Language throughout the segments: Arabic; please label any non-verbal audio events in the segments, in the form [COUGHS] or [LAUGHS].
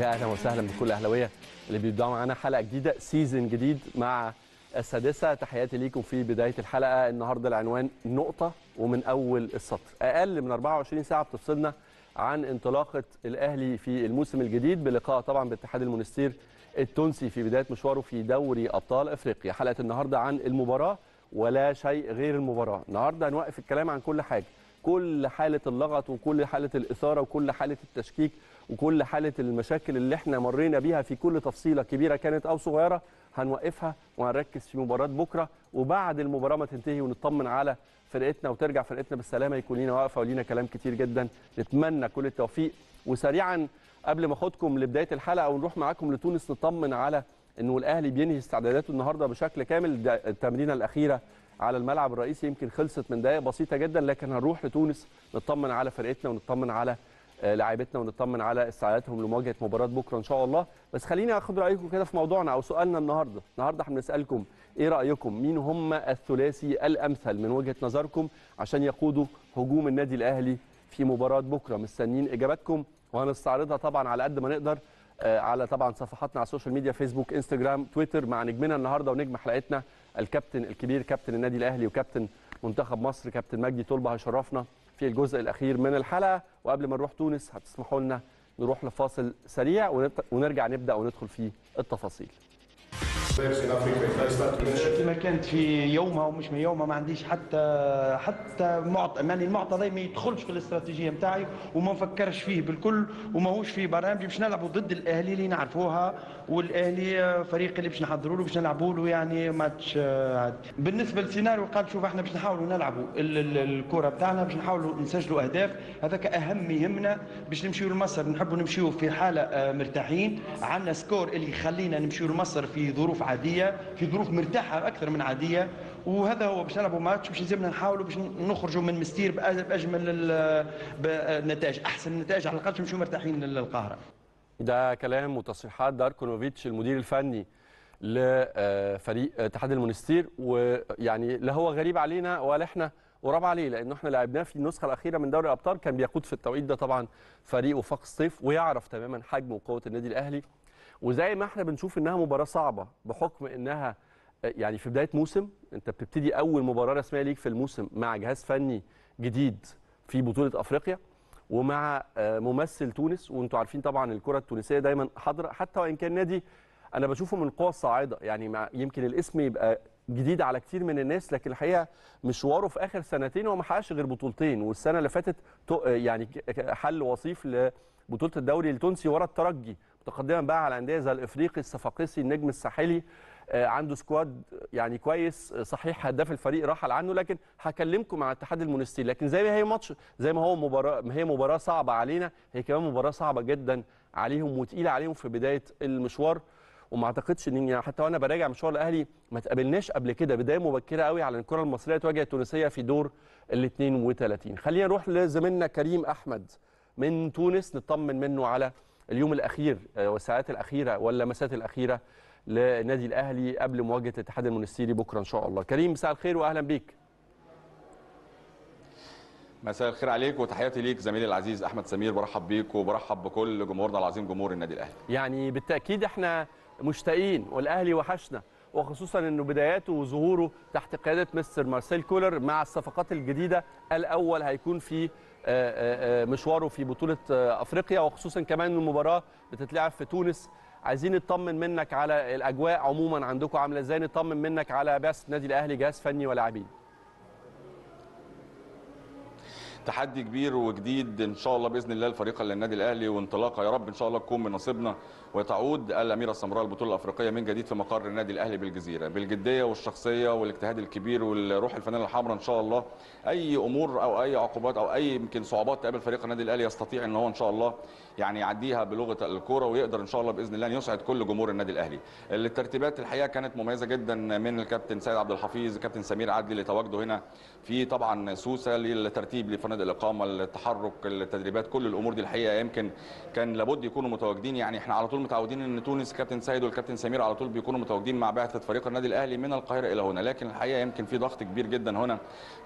يا أهلا وسهلا بكل الاهلاويه اللي بيبداوا معانا. حلقة جديدة season جديد مع السادسة. تحياتي ليكم في بداية الحلقة. النهارده العنوان نقطة ومن أول السطر. أقل من 24 ساعة بتفصلنا عن انطلاقة الأهلي في الموسم الجديد بلقاء طبعا باتحاد المونستير التونسي في بداية مشواره في دوري أبطال أفريقيا. حلقة النهارده عن المباراة ولا شيء غير المباراة. النهارده هنوقف الكلام عن كل حاجة. كل حالة اللغط وكل حالة الإثارة وكل حالة التشكيك وكل حالة المشاكل اللي إحنا مرينا بيها في كل تفصيلة كبيرة كانت أو صغيرة هنوقفها وهنركز في مباراة بكرة وبعد المباراة ما تنتهي ونطمن على فرقتنا وترجع فرقتنا بالسلامة. يكون لينا واقفه ولينا كلام كتير جدا. نتمنى كل التوفيق. وسريعا قبل ما أخدكم لبداية الحلقة ونروح معاكم لتونس نطمن على إنه الأهلي بينهي استعداداته النهارده بشكل كامل. التمرينه الأخيرة على الملعب الرئيسي يمكن خلصت من دقائق بسيطة جدا لكن هنروح لتونس نطمن على فرقتنا ونطمن على لاعيبتنا ونطمن على استعداداتهم لمواجهة مباراة بكرة إن شاء الله. بس خليني أخد رأيكم كده في موضوعنا أو سؤالنا النهارده. النهارده إحنا بنسألكم إيه رأيكم؟ مين هم الثلاثي الأمثل من وجهة نظركم عشان يقودوا هجوم النادي الأهلي في مباراة بكرة؟ مستنيين إجاباتكم وهنستعرضها طبعا على قد ما نقدر على طبعا صفحاتنا على ال social media فيسبوك إنستجرام تويتر مع نجمنا النهارده ونجم حلقتنا. الكابتن الكبير كابتن النادي الأهلي وكابتن منتخب مصر كابتن مجدي طلبة هيشرفنا في الجزء الأخير من الحلقة. وقبل ما نروح تونس هتسمحوا لنا نروح لفاصل سريع ونرجع نبدأ وندخل في التفاصيل. كما كانت في يومها ومش من يومها ما عنديش حتى حتى معطى يعني المعطى ما يدخلش في الاستراتيجية نتاعي وما نفكرش فيه بالكل وماهوش في برامجي باش نلعبوا ضد الأهلي اللي نعرفوها. والأهلي فريق اللي باش نحضروا له باش نلعبوا له يعني ماتش بالنسبة للسيناريو قال شوف إحنا باش نحاولوا نلعبوا الكرة بتاعنا باش نحاولوا نسجلوا أهداف. هذاك أهم يهمنا باش نمشيو لمصر. نحبوا نمشيو في حالة مرتاحين. عندنا score اللي يخلينا نمشيو لمصر في ظروف عادية في ظروف مرتاحة أكثر من عادية. وهذا هو باش نلعبوا ماتش باش لازمنا نحاولوا باش نخرجوا من مستير بأجمل النتائج أحسن النتائج على الأقل نمشيو مرتاحين للقاهرة. ده كلام وتصريحات داركونوفيتش المدير الفني لفريق اتحاد المونستير ويعني لا هو غريب علينا ولا إحنا قراب عليه لأنه إحنا لعبناه في النسخة الأخيرة من دوري الأبطال كان بيقود في التوقيت ده طبعا فريق وفاق الصيف ويعرف تماما حجم وقوة النادي الأهلي. وزي ما إحنا بنشوف إنها مباراة صعبة بحكم إنها يعني في بداية موسم أنت بتبتدي أول مباراة رسمية ليك في الموسم مع جهاز فني جديد في بطولة أفريقيا. ومع ممثل تونس وأنتم عارفين طبعا الكرة التونسية دايما حاضرة. حتى وإن كان نادي أنا بشوفه من القوى الصاعده يعني مع يمكن الاسم يبقى جديد على كتير من الناس لكن الحقيقة مشواره في آخر سنتين هو ما حققش غير بطولتين. والسنة اللي فاتت يعني حل وصيف لبطولة الدوري التونسي ورا الترجي متقدما بقى على أندية زي الإفريقي الصفاقسي النجم الساحلي. عنده squad يعني كويس صحيح هداف الفريق رحل عنه لكن هكلمكم عن اتحاد المونستير لكن زي ما هي ماتش زي ما هو مباراة ما هي مباراة صعبة علينا هي كمان مباراة صعبة جدا عليهم وتقيلة عليهم في بداية المشوار. وما اعتقدش ان يعني حتى وأنا براجع مشوار الأهلي ما تقابلناش قبل كده بداية مبكرة قوي على الكرة المصرية تواجه التونسية في دور ال 32 خلينا نروح لزميلنا كريم أحمد من تونس نطمن منه على اليوم الأخير والساعات الأخيرة واللمسات الأخيرة للنادي الأهلي قبل مواجهة الاتحاد المونستيري بكرة إن شاء الله. كريم مساء الخير واهلا بيك. مساء الخير عليك وتحياتي ليك زميلي العزيز أحمد سمير. برحب بيك وبرحب بكل جمهورنا العظيم جمهور النادي الأهلي. يعني بالتأكيد إحنا مشتاقين والأهلي وحشنا وخصوصا إنه بداياته وظهوره تحت قيادة مستر مارسيل كولر مع الصفقات الجديدة الأول هيكون في مشواره في بطولة أفريقيا وخصوصا كمان المباراة بتتلعب في تونس عايزين نطمن منك على الأجواء عموما عندكم عاملة إزاي؟ نطمن منك على بعثه النادي الأهلي جهاز فني ولاعبين. تحدي كبير وجديد إن شاء الله بإذن الله الفريق للنادي الأهلي وانطلاقة. يا رب إن شاء الله تكون من نصيبنا وتعود الأميرة السمراء البطوله الأفريقية من جديد في مقر النادي الأهلي بالجزيرة. بالجدية والشخصية والاجتهاد الكبير والروح الفنانة الحمراء إن شاء الله. أي أمور أو أي عقوبات أو أي يمكن صعوبات تقابل فريق النادي الأهلي يستطيع إن هو إن شاء الله يعني يعديها بلغة الكورة ويقدر إن شاء الله بإذن الله أن يسعد كل جمهور النادي الأهلي. الترتيبات الحقيقة كانت مميزة جدا من الكابتن سيد عبد الحفيظ كابتن سمير عدلي اللي تواجدوا هنا في طبعا سوسة للترتيب فنادق الإقامة التحرك التدريبات كل الأمور دي الحقيقة يمكن كان لابد يكونوا متواجدين. يعني إحنا على طول متعودين إن تونس كابتن سيد والكابتن سمير على طول بيكونوا متواجدين مع بعثة فريق النادي الأهلي من القاهرة إلى هنا. لكن الحقيقة يمكن في ضغط كبير جدا هنا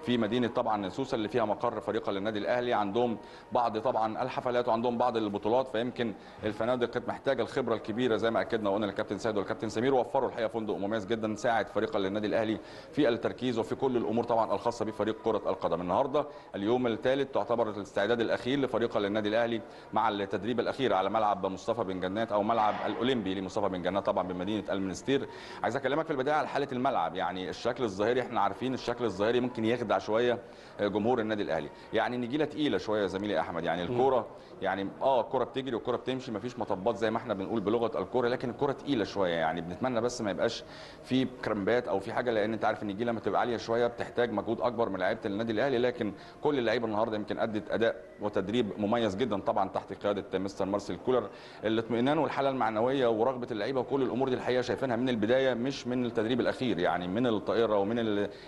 في مدينة طبعا سوسه اللي فيها مقر فريق النادي الأهلي. عندهم بعض طبعا الحفلات وعندهم بعض البطولات فيمكن الفنادق كانت محتاجة الخبرة الكبيرة زي ما أكدنا وقلنا للكابتن سيد والكابتن سمير. وفروا الحقيقة فندق مميز جدا ساعد فريق النادي الأهلي في التركيز وفي كل الأمور طبعا الخاصة بفريق كرة القدم. النهارده اليوم الثالث تعتبر الاستعداد الأخير لفريق النادي الأهلي مع التدريب الأخير على ملعب مصطفى بن جنات أو ملعب الأولمبي لمصطفى بن جنات طبعا بمدينة المنستير. عايز أكلمك في البداية على حالة الملعب. يعني الشكل الظاهري إحنا عارفين الشكل الظاهري ممكن يخدع شوية جمهور النادي الأهلي. يعني نجيلة تقيلة شوية يا زميلي أحمد. يعني الكورة يعني آه الكوره بتجري والكوره بتمشي مفيش مطبات زي ما إحنا بنقول بلغة الكورة لكن الكورة تقيلة شوية يعني. بنتمنى بس ما يبقاش في كرامبات أو في حاجة لأن أنت عارف إن النجيله لما تبقى عالية شوية بتحتاج مجهود أكبر من لعيبة النادي الأهلي لكن كل اللعيبة النهارده يمكن أدت أداء وتدريب مميز جدا طبعا تحت قيادة مستر مارسيل كولر. الاطمئنان والحالة المعنوية ورغبة اللعيبة وكل الأمور دي الحقيقة شايفينها من البداية مش من التدريب الأخير يعني من الطائرة ومن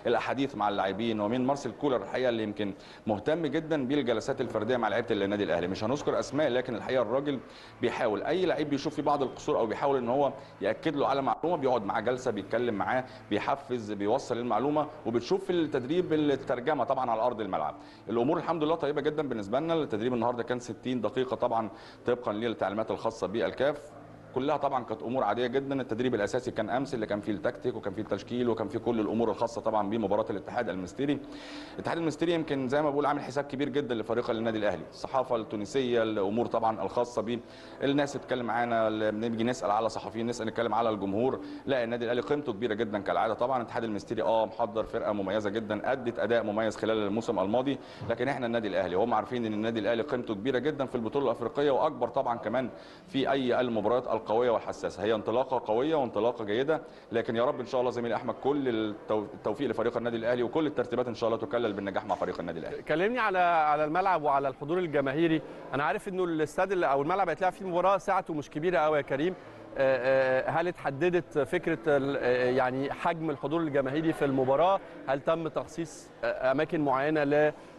الأحاديث مع اللاعبين ومن مارسيل كولر الحقيقة اللي يمكن مهتم جدا بالجلسات الفردية مع لعيبة النادي الأهلي. مش هنذكر أسماء لكن الحقيقة الراجل بيحاول. أي لعيب بيشوف فيه بعض القصور أو بيحاول إن هو يأكد له على معلومة بيقعد معاه جلسة بيتكلم معاه بيحفز بيوصل المعلومة وبتشوف في التدريب الترجمة طبعا على أرض الملعب. الأمور الحمد لله طيبة جدا بالنسبة لنا. التدريب النهارده كان 60 دقيقة طبعا طبقا للتعليمات الخاصة بالكاف. كلها طبعا كانت أمور عادية جدا. التدريب الأساسي كان أمس اللي كان فيه التكتيك وكان فيه التشكيل وكان فيه كل الأمور الخاصة طبعا بمباراة الاتحاد المستري. الاتحاد المستري يمكن زي ما بقول عامل حساب كبير جدا لفريق النادي الأهلي. الصحافة التونسية الأمور طبعا الخاصة بيه. الناس تتكلم معانا بنيجي نسأل على صحفيين نسأل نتكلم على الجمهور. لا النادي الأهلي قيمته كبيرة جدا كالعادة. طبعا الاتحاد المستري آه محضر فرقة مميزة جدا أدت أداء مميز خلال الموسم الماضي. لكن إحنا النادي الأهلي وهم عارفين إن النادي الأهلي قيمته كبيرة جدا في البطولة الأفريقية وأكبر طبعا كمان في أي المباريات القويه والحساسه هي انطلاقة قوية وانطلاقة جيدة لكن يا رب إن شاء الله زميلي احمد كل التوفيق لفريق النادي الأهلي وكل الترتيبات إن شاء الله تكلل بالنجاح مع فريق النادي الأهلي. كلمني على على الملعب وعلى الحضور الجماهيري. أنا عارف إنه الاستاد أو الملعب هيتلعب فيه مباراة ساعته مش كبيرة قوي يا كريم. هل اتحددت فكرة يعني حجم الحضور الجماهيري في المباراة؟ هل تم تخصيص أماكن معينة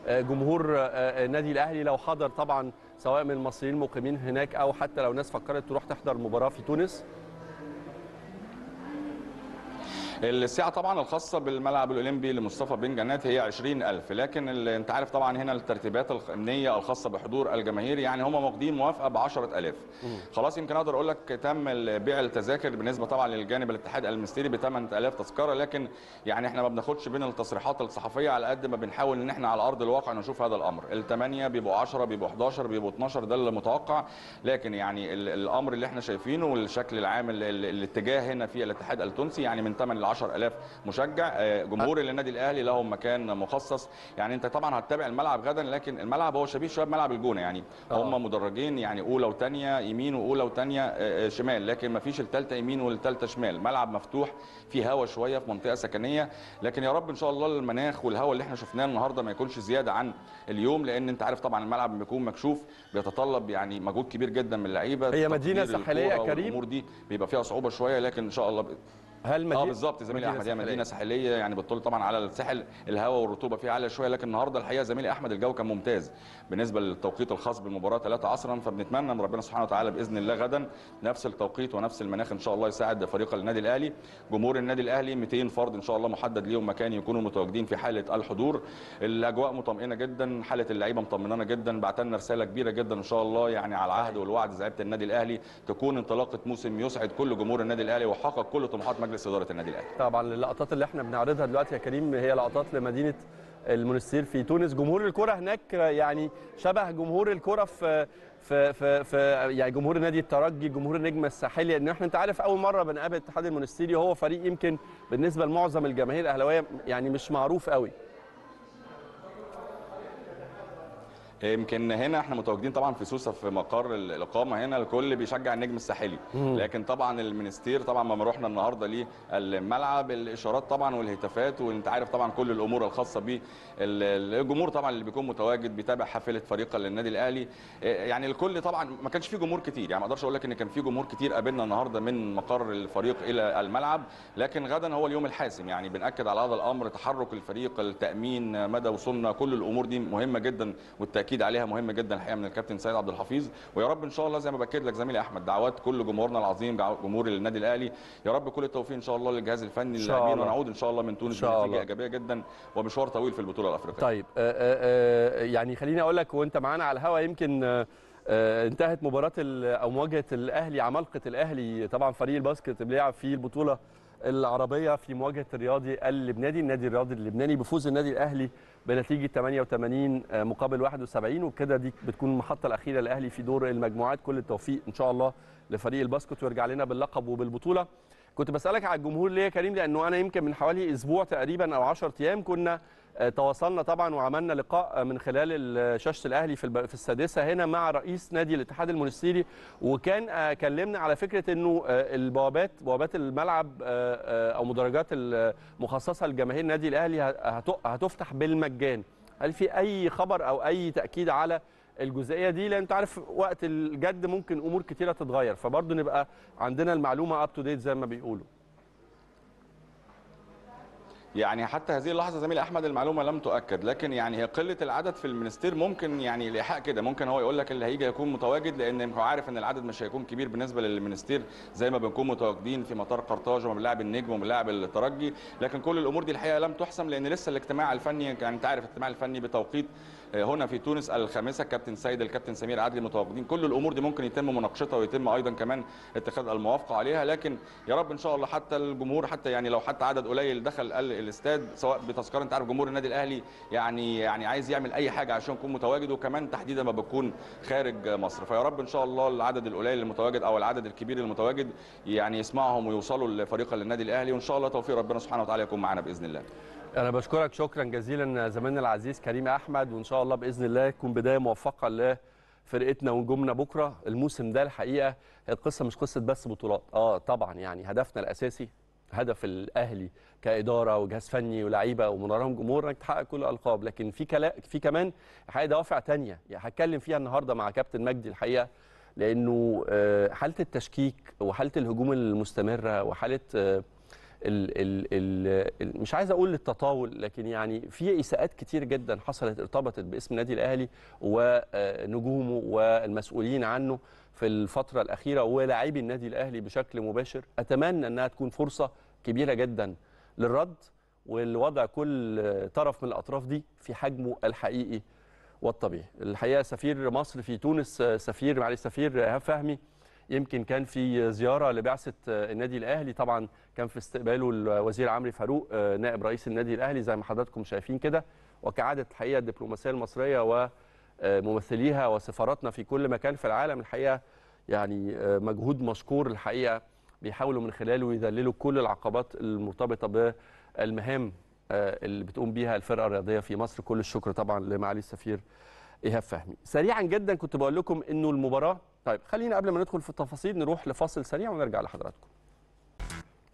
لجمهور النادي الأهلي؟ لو حضر طبعا سواء من المصريين المقيمين هناك أو حتى لو ناس فكرت تروح تحضر مباراة في تونس السعه طبعا الخاصة بالملعب الأولمبي لمصطفى بن جنات هي 20000 لكن أنت عارف طبعا هنا الترتيبات الامنيه الخاصة بحضور الجماهير يعني هم واخدين موافقة ب 10000 خلاص يمكن أقدر أقول لك تم بيع التذاكر بالنسبة طبعا للجانب الاتحاد المستري ب 8000 تذكرة. لكن يعني إحنا ما بناخدش بين التصريحات الصحفية على قد ما بنحاول إن إحنا على أرض الواقع نشوف هذا الأمر. الثمانيه بيبقوا 10 بيبقوا 11 بيبقوا 12 ده المتوقع لكن يعني الأمر اللي إحنا شايفينه والشكل العام الاتجاه هنا في الاتحاد التونسي يعني من 8 ل 10000 مشجع. جمهور النادي الأهلي لهم مكان مخصص. يعني أنت طبعا هتتابع الملعب غدا لكن الملعب هو شبيه شوية بملعب الجونة. يعني أوه. هم مدرجين يعني أولى وثانيه يمين وأولى وثانيه شمال. لكن ما فيش الثالثه يمين والثالثه شمال. ملعب مفتوح فيه هواء شوية في منطقة سكنية. لكن يا رب إن شاء الله المناخ والهواء اللي إحنا شفناه النهارده ما يكونش زيادة عن اليوم لأن أنت عارف طبعا الملعب بيكون مكشوف بيتطلب يعني مجهود كبير جدا من اللعيبة. هي مدينة ساحلية كريم. الأمور دي بيبقى فيها صعوبة شوية لكن إن شاء الله هل مدينة آه بالظبط زميلي أحمد هي مدينة ساحلية. يعني بتطل طبعا على الساحل الهواء والرطوبة فيها عالية شوية لكن النهارده الحقيقة زميلي أحمد الجو كان ممتاز. بالنسبة للتوقيت الخاص بالمباراة 3 عصرا فبنتمنى من ربنا سبحانه وتعالى بإذن الله غدا نفس التوقيت ونفس المناخ إن شاء الله يساعد فريق النادي الأهلي. جمهور النادي الأهلي 200 فرد إن شاء الله محدد ليهم مكان يكونوا متواجدين في حالة الحضور. الأجواء مطمئنة جدا حالة اللعيبة مطمنانا جدا بعت لنا رسالة كبيرة جدا إن شاء الله يعني على العهد والوعد لعيبه النادي الأهلي تكون انطلاقة موسم يسعد كل جمهور النادي الأهلي ويحقق كل طموحات مجلس إدارة النادي الأهلي. طبعا اللقطات اللي إحنا بنعرضها دلوقتي يا كريم هي لقطات لمدينة المنستير في تونس. جمهور الكرة هناك يعني شبه جمهور الكرة في في في, في يعني جمهور نادي الترجي جمهور النجم الساحلي. ان إحنا أنت عارف أول مرة بنقابل الاتحاد المنستيري هو فريق يمكن بالنسبة لمعظم الجماهير الأهلاوية يعني مش معروف قوي يمكن هنا إحنا متواجدين طبعا في سوسة في مقر الإقامة هنا الكل بيشجع النجم الساحلي. لكن طبعا المنستير طبعا لما رحنا النهارده للملعب الإشارات طبعا والهتافات وأنت عارف طبعا كل الأمور الخاصة بالجمهور طبعا اللي بيكون متواجد بيتابع حافلة فريق النادي الأهلي. يعني الكل طبعا ما كانش فيه جمهور كتير. يعني ما أقدرش أقول لك إن كان فيه جمهور كتير قابلنا النهارده من مقر الفريق إلى الملعب. لكن غدا هو اليوم الحاسم. يعني بنأكد على هذا الأمر تحرك الفريق التأمين مدى وصولنا كل الأمور دي مهمة جدا والتأكيد عليها مهم جدا الحقيقة من الكابتن سيد عبد الحفيظ ويا رب إن شاء الله زي ما باكد لك زميلي أحمد دعوات كل جمهورنا العظيم جمهور النادي الأهلي يا رب كل التوفيق إن شاء الله للجهاز الفني للاعبين. ونعود إن شاء الله من تونس بنتيجة. إيجابية جدا ومشوار طويل في البطولة الأفريقية طيب آه، آه، آه، يعني خليني أقول لك وأنت معانا على الهوا يمكن انتهت مباراة أو مواجهة الأهلي عمالقة الأهلي طبعا فريق الباسكت بيلعب في البطولة العربية في مواجهة الرياضي اللبناني النادي الرياضي اللبناني بفوز النادي الأهلي بنتيجة 88 آه، مقابل 71 وبكده دي بتكون المحطه الأخيرة للاهلي في دور المجموعات. كل التوفيق إن شاء الله لفريق ال basket ويرجع لنا باللقب وبالبطولة. كنت بسألك على الجمهور ليه يا كريم؟ لأنه أنا يمكن من حوالي أسبوع تقريبا أو 10 أيام كنا تواصلنا طبعا وعملنا لقاء من خلال ال- شاشه الأهلي في في السادسة هنا مع رئيس نادي الاتحاد المونستيري. وكان كلمنا على فكرة إنه آه، البوابات بوابات الملعب آه، آه، أو مدرجات المخصصه لجماهير النادي الأهلي هت- هت- هتفتح بالمجان. هل في أي خبر أو أي تأكيد على الجزئية دي؟ لأن أنت عارف وقت الجد ممكن أمور كتيرة تتغير. فبرضه نبقى عندنا المعلومة up to date زي ما بيقولوا. يعني حتى هذه اللحظة زميلي أحمد المعلومة لم تؤكد لكن يعني هي قلة العدد في المنستير ممكن يعني الايحاء كده. ممكن هو يقول لك اللي هيجي يكون متواجد لأن هو عارف إن العدد مش هيكون كبير بالنسبة للمنستير زي ما بنكون متواجدين في مطار قرطاج وبنلاعب النجم وبنلاعب الترجي. لكن كل الأمور دي الحقيقة لم تحسم لأن لسه الاجتماع الفني يعني أنت عارف الاجتماع الفني بتوقيت آه، هنا في تونس الخامسة كابتن سيد الكابتن سمير عدلي متواجدين. كل الأمور دي ممكن يتم مناقشتها ويتم أيضا كمان اتخاذ الموافقة عليها. لكن يا رب إن شاء الله حتى الجمهور حتى يعني لو حتى عدد قليل دخل الاستاد سواء بتذكرة انت عارف جمهور النادي الأهلي يعني يعني عايز يعمل أي حاجة عشان يكون متواجد وكمان تحديدا ما بتكون خارج مصر. فيا رب إن شاء الله العدد القليل المتواجد أو العدد الكبير المتواجد يعني يسمعهم ويوصلوا لفريق النادي الأهلي وإن شاء الله توفيق ربنا سبحانه وتعالى يكون معانا بإذن الله. أنا بشكرك شكرا جزيلا زميلنا العزيز كريم أحمد وإن شاء الله بإذن الله تكون بداية موفقة لفرقتنا ونجومنا بكرة. الموسم ده الحقيقة القصة مش قصة بس بطولات. آه طبعا يعني هدفنا الأساسي هدف الأهلي كإدارة وجهاز فني ولاعيبه ومن وراهم جمهور إنك تحقق كل الألقاب. لكن في كلا في كمان الحقيقة دوافع تانية. يعني هتكلم فيها النهارده مع كابتن مجدي الحقيقة لأنه آه، حالة التشكيك وحالة الهجوم المستمرة وحالة آه، ال ال ال مش عايز أقول التطاول لكن يعني في اساءات كتير جدا حصلت ارتبطت باسم النادي الأهلي ونجومه والمسؤولين عنه. في الفترة الأخيرة ولاعبي النادي الأهلي بشكل مباشر أتمنى إنها تكون فرصة كبيرة جدا للرد والوضع كل طرف من الأطراف دي في حجمه الحقيقي والطبيعي. الحقيقة سفير مصر في تونس سفير معلش سفير فهمي يمكن كان في زيارة لبعثة النادي الأهلي. طبعا كان في استقباله الوزير عمرو فاروق نائب رئيس النادي الأهلي زي ما حضراتكم شايفين كده. وكعادة الحقيقة الدبلوماسية المصرية وممثليها وسفاراتنا في كل مكان في العالم. الحقيقة يعني مجهود مشكور الحقيقة بيحاولوا من خلاله يذللوا كل العقبات المرتبطة بالمهام اللي بتقوم بيها الفرقة الرياضية في مصر. كل الشكر طبعا لمعالي السفير إيهاب فهمي. سريعا جدا كنت بقول لكم إنه المباراة طيب خلينا قبل ما ندخل في التفاصيل نروح لفاصل سريع ونرجع لحضراتكم.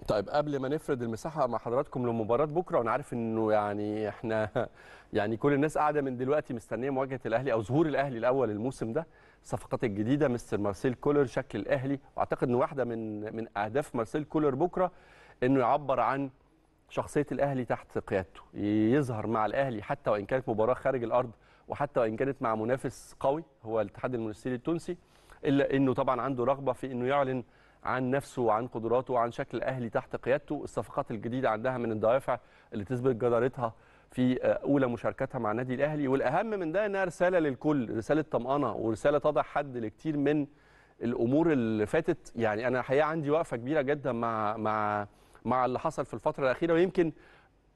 طيب قبل ما نفرد المساحة مع حضراتكم لمباراه بكرة وأنا عارف إنه يعني إحنا يعني كل الناس قاعدة من دلوقتي مستنية مواجهة الأهلي أو ظهور الأهلي الأول الموسم ده. الصفقات الجديدة مستر مارسيل كولر شكل الأهلي. وأعتقد إن واحدة من من أهداف مارسيل كولر بكرة إنه يعبر عن شخصية الأهلي تحت قيادته يظهر مع الأهلي حتى وإن كانت مباراة خارج الأرض وحتى وإن كانت مع منافس قوي هو الاتحاد المونستيري التونسي إلا إنه طبعا عنده رغبة في إنه يعلن عن نفسه وعن قدراته وعن شكل الأهلي تحت قيادته. الصفقات الجديدة عندها من الدوافع اللي تثبت جدارتها في أولى مشاركتها مع النادي الأهلي. والأهم من ده إنها رسالة للكل رسالة طمأنة ورسالة تضع حد لكتير من الأمور اللي فاتت. يعني أنا الحقيقة عندي وقفة كبيرة جدا مع مع مع اللي حصل في الفترة الأخيرة. ويمكن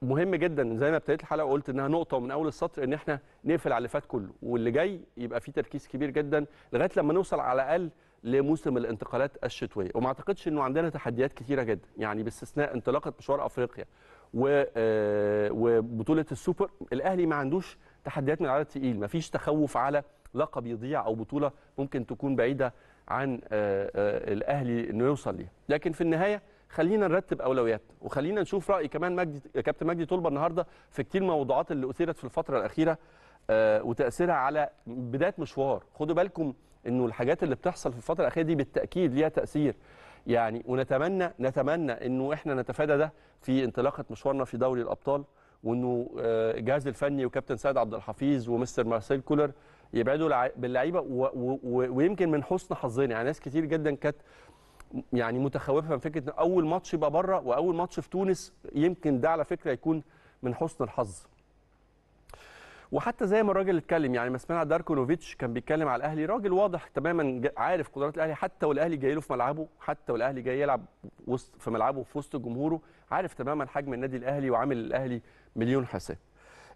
مهم جدا زي ما ابتديت الحلقة وقلت إنها نقطة من أول السطر إن إحنا نقفل على اللي فات كله. واللي جاي يبقى فيه تركيز كبير جدا لغاية لما نوصل على الأقل لموسم الانتقالات الشتوية. وما أعتقدش إنه عندنا تحديات كثيره جدا. يعني باستثناء انطلاقة مشوار أفريقيا. وبطولة السوبر. الأهلي ما عندوش تحديات من العدد تقيل مفيش تخوف على لقب يضيع أو بطولة ممكن تكون بعيدة عن آه، آه، الأهلي إنه يوصل ليها. لكن في النهاية خلينا نرتب اولوياتنا وخلينا نشوف رأي كمان مجدي كابتن مجدي طلبة النهارده في كتير من الموضوعات اللي أثيرت في الفترة الأخيرة آه، وتأثيرها على بداية مشوار. خدوا بالكم إنه الحاجات اللي بتحصل في الفترة الأخيرة دي بالتأكيد ليها تأثير. يعني ونتمنى نتمنى إنه إحنا نتفادى ده في انطلاقة مشوارنا في دوري الأبطال وإنه آه، الجهاز الفني وكابتن سيد عبد الحفيظ ومستر مارسيل كولر يبعدوا لع- باللعيبة ويمكن من حسن حظنا. يعني ناس كتير جدا كانت يعني متخوفة من فكرة أول ماتش يبقى بره وأول ماتش في تونس يمكن ده على فكرة يكون من حسن الحظ. وحتى زي ما الراجل اتكلم يعني ما سمعنا داركونوفيتش كان بيتكلم على الأهلي راجل واضح تماما عارف قدرات الأهلي حتى والأهلي جاي له في ملعبه حتى والأهلي جاي يلعب وسط في ملعبه في وسط جمهوره عارف تماما حجم النادي الأهلي وعامل الأهلي مليون حساب.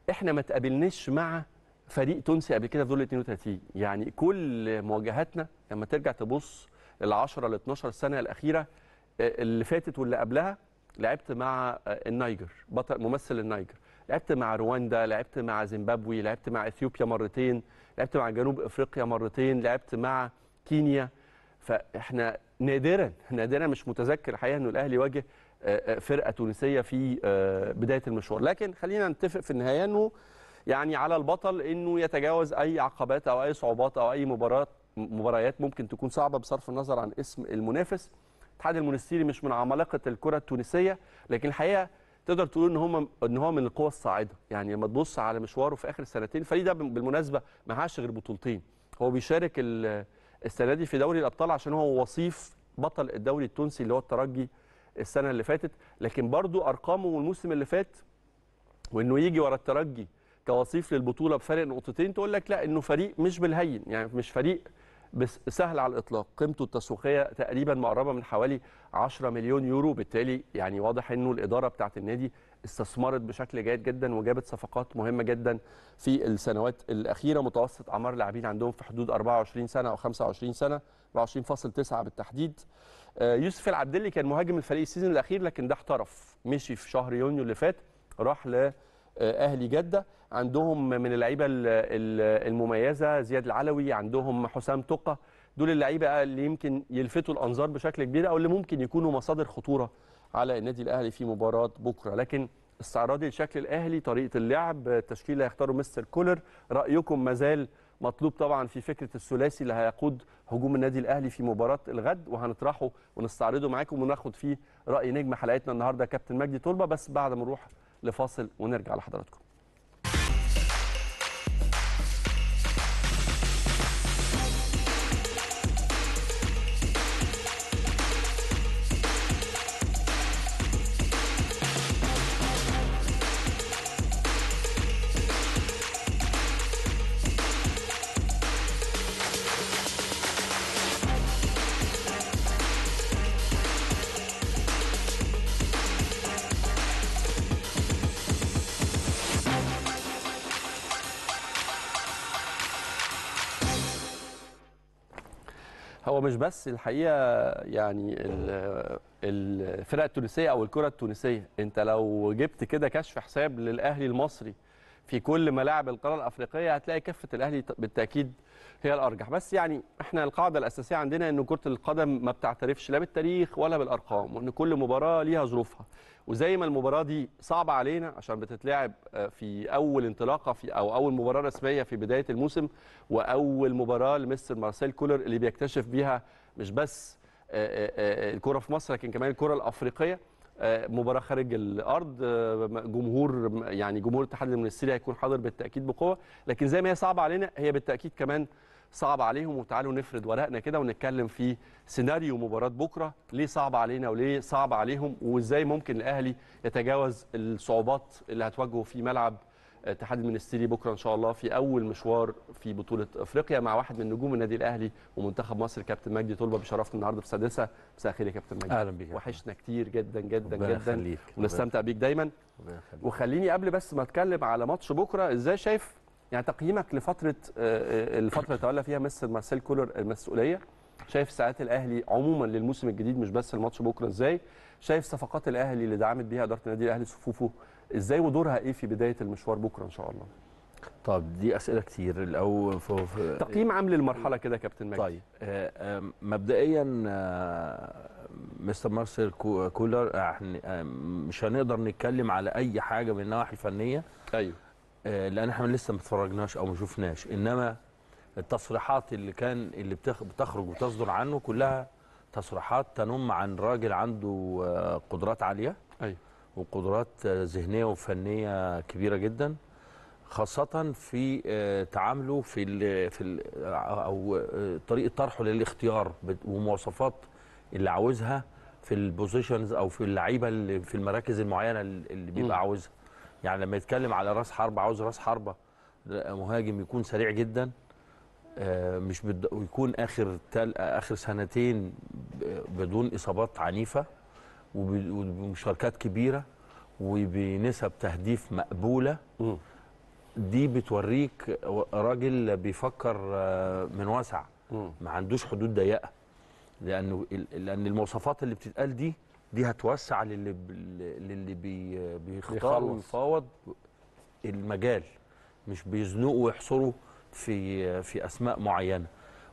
إحنا ما تقابلناش مع فريق تونسي قبل كده في دور ال 32 يعني كل مواجهاتنا لما ترجع تبص ال 10 ل 12 سنة الأخيرة آه، اللي فاتت واللي قبلها لعبت مع آه، النيجر بطل ممثل النيجر لعبت مع رواندا لعبت مع زيمبابوي لعبت مع إثيوبيا مرتين لعبت مع جنوب إفريقيا مرتين لعبت مع كينيا. فإحنا نادرا نادرا مش متذكر الحقيقة إنه الأهلي واجه آه، آه، فرقة تونسية في آه، بداية المشوار. لكن خلينا نتفق في النهاية إنه يعني على البطل إنه يتجاوز أي عقبات أو أي صعوبات أو أي مباراه مباريات ممكن تكون صعبة بصرف النظر عن اسم المنافس. الاتحاد المونستيري مش من عمالقة الكرة التونسية لكن الحقيقة تقدر تقول إن هم إن هو من القوى الصاعدة. يعني لما تبص على مشواره في آخر سنتين الفريق ده بالمناسبة معهاش غير بطولتين. هو بيشارك ال- السنة دي في دوري الأبطال عشان هو وصيف بطل الدوري التونسي اللي هو الترجي السنة اللي فاتت. لكن برضو أرقامه والموسم اللي فات وإنه يجي ورا الترجي كوصيف للبطولة بفارق نقطتين تقول لك لا إنه فريق مش بالهين. يعني مش فريق بس سهل على الإطلاق. قيمته التسويقية تقريبا مقربة من حوالي 10 مليون يورو. بالتالي يعني واضح إنه الإدارة بتاعه النادي استثمرت بشكل جيد جدا وجابت صفقات مهمة جدا في السنوات الأخيرة. متوسط أعمار اللاعبين عندهم في حدود 24 سنة أو 25 سنة 24.9 بالتحديد. آه، يوسف العبدلي كان مهاجم الفريق السيزون الأخير لكن ده احترف. مشي في شهر يونيو اللي فات راح لاهلي جدة. عندهم من اللعيبة ال- ال- المميزة زياد العلوي عندهم حسام تقى دول اللعيبة اللي يمكن يلفتوا الأنظار بشكل كبير أو اللي ممكن يكونوا مصادر خطورة على النادي الأهلي في مباراة بكرة. لكن استعراضي لشكل الأهلي طريقة اللعب التشكيل هيختاره مستر كولر رأيكم مازال مطلوب طبعا في فكرة الثلاثي اللي هيقود هجوم النادي الأهلي في مباراة الغد وهنطرحه ونستعرضه معاكم وناخد فيه رأي نجم حلقتنا النهارده. كابتن مجدي طلبه بس بعد ما نروح لفاصل ونرجع لحضراتكم. هو مش بس الحقيقة يعني ال- الفرق التونسية أو الكرة التونسية. أنت لو جبت كده كشف حساب للأهلي المصري في كل ملاعب القارة الأفريقية هتلاقي كفه الأهلي بالتأكيد هي الأرجح. بس يعني إحنا القاعدة الأساسية عندنا إن كرة القدم ما بتعترفش لا بالتاريخ ولا بالأرقام وإن كل مباراة ليها ظروفها. وزي ما المباراة دي صعبة علينا عشان بتتلعب آه، في أول انطلاقة في أو أول مباراة رسمية في بداية الموسم وأول مباراة لمستر مارسيل كولر اللي بيكتشف بيها مش بس آه، آه، الكره في مصر لكن كمان الكره الأفريقية. مباراة خارج الأرض آه، جمهور يعني جمهور الاتحاد المنستيري هيكون حاضر بالتأكيد بقوة. لكن زي ما هي صعبة علينا هي بالتأكيد كمان صعبة عليهم. وتعالوا نفرد ورقنا كده ونتكلم في سيناريو مباراة بكرة. ليه صعب علينا وليه صعب عليهم؟ وإزاي ممكن الأهلي يتجاوز الصعوبات اللي هتواجهه في ملعب اتحاد المنستيري بكرة إن شاء الله في أول مشوار في بطولة أفريقيا مع واحد من نجوم النادي الأهلي ومنتخب مصر كابتن مجدي طلبة بشرفنا النهارده في السادسه مساء الخير يا كابتن مجدي. أهلا بيك وحشنا كتير جدا جدا جدا. ونستمتع بيك دايما. وخليني قبل بس ما أتكلم على ماتش بكرة إزاي شايف يعني تقييمك لفترة آه، آه، الفترة اللي تولى فيها مستر مارسيل كولر المسؤولية؟ شايف ساعات الأهلي عموما للموسم الجديد مش بس الماتش بكرة إزاي؟ شايف صفقات الأهلي اللي دعمت بيها إدارة النادي الأهلي صفوفه إزاي ودورها إيه في بداية المشوار بكرة إن شاء الله؟ طب دي أسئلة كتير. الأول. تقييم عام للمرحلة كده يا كابتن مجدي طيب آه، مبدئيا آه، مستر مارسيل كو- كولر آه، إحنا، آه، مش هنقدر نتكلم على أي حاجة من النواحي الفنية. أيوه. لأن إحنا لسه ما اتفرجناش أو ما شفناش. إنما التصريحات اللي كان اللي بتخ- بتخرج وتصدر عنه كلها تصريحات تنم عن راجل عنده قدرات عالية. أيوه. وقدرات آه، ذهنية وفنية كبيرة جدا خاصة في آه، تعامله في ال في ال أو آه، طريقة طرحه للاختيار ومواصفات اللي عاوزها في البوزيشنز أو في اللعيبة اللي في المراكز المعينة اللي. بيبقى عاوزها. يعني لما يتكلم على راس حربة عاوز راس حربة مهاجم يكون سريع جدا آه، مش بد... ويكون آخر تل... آخر سنتين بدون إصابات عنيفة وبمشاركات كبيرة وبنسب تهديف مقبولة مم. دي بتوريك راجل بيفكر آه، من واسع. ما عندوش حدود ضيقة لأنه لأن المواصفات اللي بتتقال دي دي هتوسع للي للي بي بيختار. ويفاوض المجال مش بيزنقوا ويحصروا في في أسماء معينة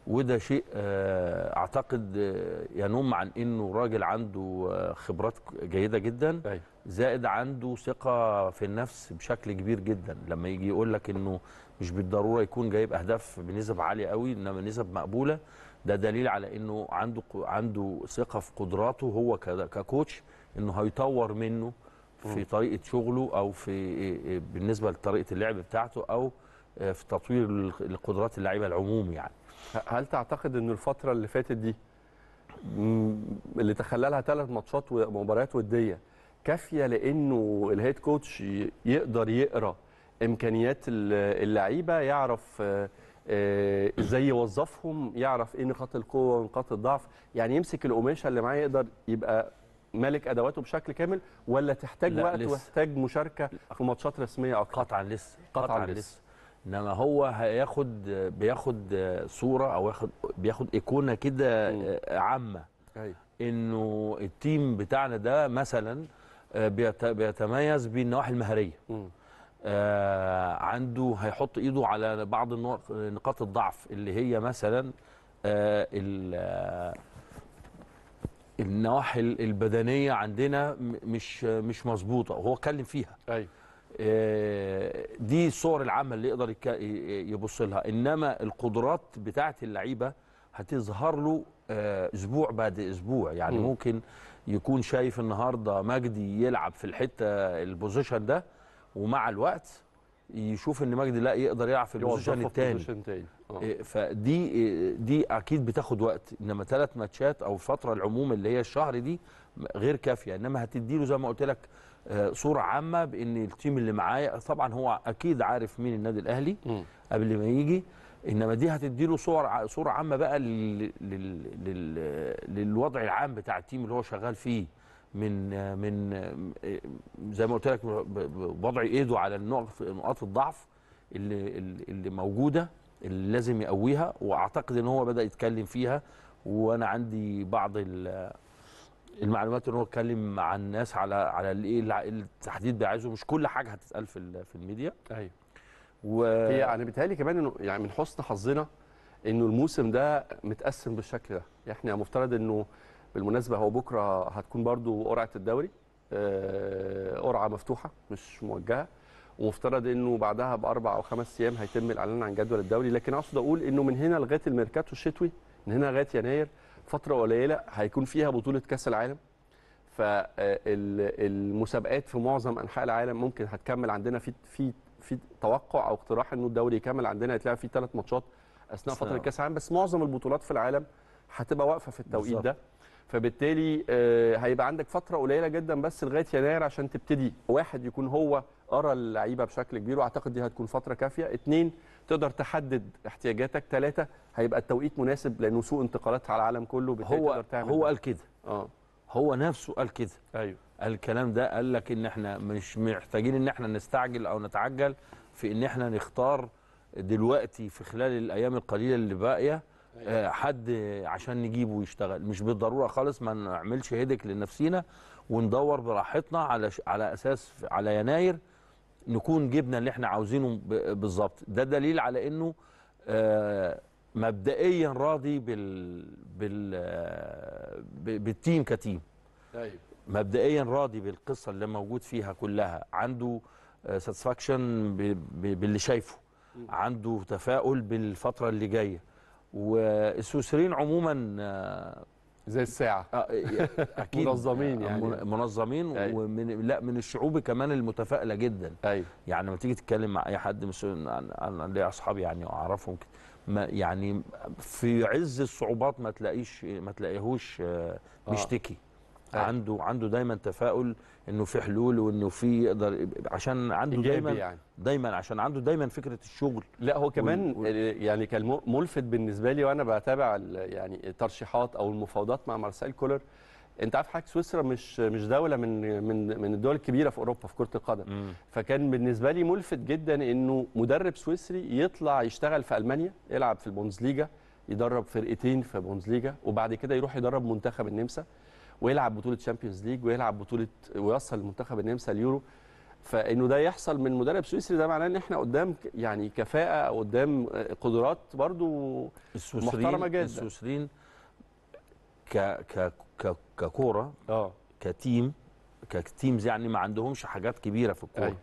وده شيء آه، أعتقد آه، ينم عن إنه راجل عنده آه، خبرات جيدة جدا أيوه زائد عنده ثقة في النفس بشكل كبير جدا. لما يجي يقول لك إنه مش بالضرورة يكون جايب أهداف بنسب عالية قوي إنما نسب مقبولة ده دليل على إنه عنده عنده ثقة في قدراته هو ككوتش إنه هيطور منه في طريقة شغله أو في بالنسبة لطريقة اللعب بتاعته أو في تطوير القدرات اللعيبة العموم يعني. هل تعتقد إن الفترة اللي فاتت دي اللي تخللها ثلاث ماتشات ومباريات ودية كافية لإنه الهيد كوتش يقدر يقرأ إمكانيات ال- اللعيبة يعرف آه، آه، إزاي يوظفهم يعرف إيه نقاط القوة ونقاط الضعف يعني يمسك القماشة اللي معاه يقدر يبقى مالك أدواته بشكل كامل ولا تحتاج وقت لسه. ويحتاج مشاركة في ماتشات رسمية أكتر قطعا لسه قطعاً لسه. إنما هو هياخد بياخد صورة أو ياخد بياخد إيقونة كده. عامة. أيوه. إنه التيم بتاعنا ده مثلا آه، بيت- بيتميز بالنواحي المهرية. آه، عنده هيحط إيده على بعض نقاط الضعف اللي هي مثلا آه، ال- النواحي البدنية عندنا مش مش مظبوطة. وهو اتكلم فيها. أيوه. دي الصور العامه اللي يقدر يبص لها. إنما القدرات بتاعه اللعيبة هتظهر له آه، أسبوع بعد أسبوع. يعني مم. ممكن يكون شايف النهارده مجدي يلعب في الحتة ال position ده ومع الوقت يشوف إن مجدي لا يقدر يلعب في ال position الثاني آه. فدي دي أكيد بتاخد وقت. إنما ثلاث ماتشات أو الفترة العموم اللي هي الشهر دي غير كافية. إنما هتدي له زي ما قلت لك آه، صورة عامة بإن ال team اللي معايا طبعا هو أكيد عارف مين النادي الأهلي. قبل ما يجي إنما دي هتدي له صور صورة عامة بقى لل... لل... لل... للوضع العام بتاع ال team اللي هو شغال فيه من من زي ما قلت لك بوضع إيده على النقط نقاط الضعف اللي اللي اللي موجودة اللي لازم يقويها وأعتقد إن هو بدأ يتكلم فيها وأنا عندي بعض ال- المعلومات ان هو اتكلم مع الناس على على الايه التحديد بقى عايزه مش كل حاجة هتتقال في في الميديا. أيوه. و هي أنا بيتهيألي كمان إنه يعني من حسن حظنا إنه الموسم ده متقسم بالشكل ده. إحنا مفترض إنه بالمناسبة هو بكرة هتكون برضو قرعة الدوري آه، قرعة مفتوحة مش موجهة ومفترض إنه بعدها بأربع أو خمس أيام هيتم الإعلان عن جدول الدوري. لكن أقصد أقول إنه من هنا لغاية الميركاتو الشتوي من هنا لغاية يناير فترة قليلة هيكون فيها بطولة كأس العالم. فالمسابقات في معظم أنحاء العالم ممكن هتكمل عندنا في في في توقع أو اقتراح إنه الدوري يكمل. عندنا يتلعب فيه ثلاث ماتشات أثناء أثناء. فتره كأس العالم بس معظم البطولات في العالم هتبقى واقفة في التوقيت بالظبط. ده. فبالتالي آه، هيبقى عندك فترة قليلة جدا بس لغاية يناير عشان تبتدي. واحد يكون هو قرا اللعيبة بشكل كبير وأعتقد دي هتكون فترة كافية. اثنين تقدر تحدد احتياجاتك. ثلاثة هيبقى التوقيت مناسب لأنه سوق انتقالات على العالم كله هو تقدر تعمل هو. قال كده. آه. هو نفسه قال كده. أيوه. قال الكلام ده قال لك إن إحنا مش محتاجين إن إحنا نستعجل أو نتعجل في إن إحنا نختار دلوقتي في خلال الأيام القليلة اللي باقية آه، حد عشان نجيبه ويشتغل. مش بالضرورة خالص ما نعملش هيدك لنفسينا وندور براحتنا على ش- على أساس على يناير نكون جبنا اللي إحنا عاوزينه بالظبط. ده دليل على انه آه، مبدئيا راضي بال بال آه، بال team ك team. أيوه مبدئيا راضي بالقصة اللي موجود فيها كلها. عنده satisfaction باللي شايفه. عنده تفاؤل بالفترة اللي جاية. والسويسريين عموما آه، زي الساعة آه، [LAUGHS] أكيد منظمين آه، يعني. من- منظمين أيوة. ومن لا من الشعوب كمان المتفائلة جدا أيوه يعني لما تيجي تتكلم مع أي حد عن عن ليا اصحابي يعني أعرفهم ما يعني في عز الصعوبات ما تلاقيش ما تلاقيهوش آه، آه. أيوة. عنده عنده دايما تفاؤل إنه في حلول وإنه في يقدر عشان عنده دايما يعني. دايما عشان عنده دايما فكرة الشغل لا هو كمان وال- ال- يعني كان م- ملفت بالنسبة لي وأنا بتابع يعني الترشيحات أو المفاوضات مع مارسيل كولر. أنت عارف حضرتك سويسرا مش مش دولة من من من الدول الكبيرة في أوروبا في كرة القدم. فكان بالنسبة لي ملفت جدا إنه مدرب سويسري يطلع يشتغل في ألمانيا يلعب في البوندسليجا يدرب فرقتين في البوندسليجا وبعد كده يروح يدرب منتخب النمسا. ويلعب بطولة Champions League ويلعب بطولة ويوصل منتخب النمسا اليورو فإنه ده يحصل من مدرب سويسري ده معناه إن إحنا قدام يعني كفاءة أو قدام قدرات برضو محترمة جدا. السويسريين ك ك ك ككورة آه ك team ك teams يعني ما عندهمش حاجات كبيرة في الكورة أيوة.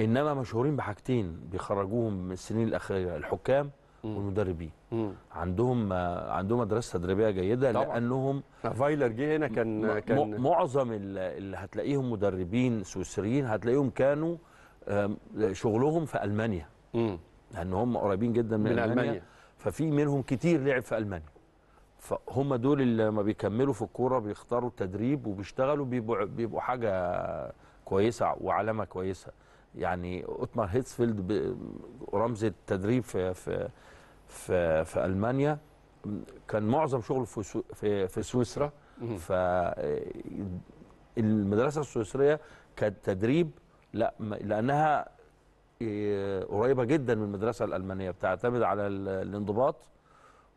إنما مشهورين بحاجتين بيخرجوهم من السنين الأخيرة الحكام. والمدربين. مم. عندهم عندهم مدرسة تدريبية جيدة طبعاً. لأنهم فايلر جه هنا كان كان معظم ال- اللي هتلاقيهم مدربين سويسريين هتلاقيهم كانوا شغلهم في ألمانيا. مم. لأن هم قريبين جدا من, من ألمانيا, ألمانيا. ففي منهم كتير لعب في ألمانيا. فهم دول اللي لما بيكملوا في الكورة بيختاروا التدريب وبيشتغلوا بيبقوا بيبقوا حاجة كويسة وعلامة كويسة. يعني أوتمار هيتسفيلد رمز التدريب في في في, في ألمانيا. كان معظم شغله في سو في, في سويسرا. ف المدرسة السويسرية كانت تدريب لا لأنها إيه، قريبة جدا من المدرسة الألمانية بتعتمد على ال- الانضباط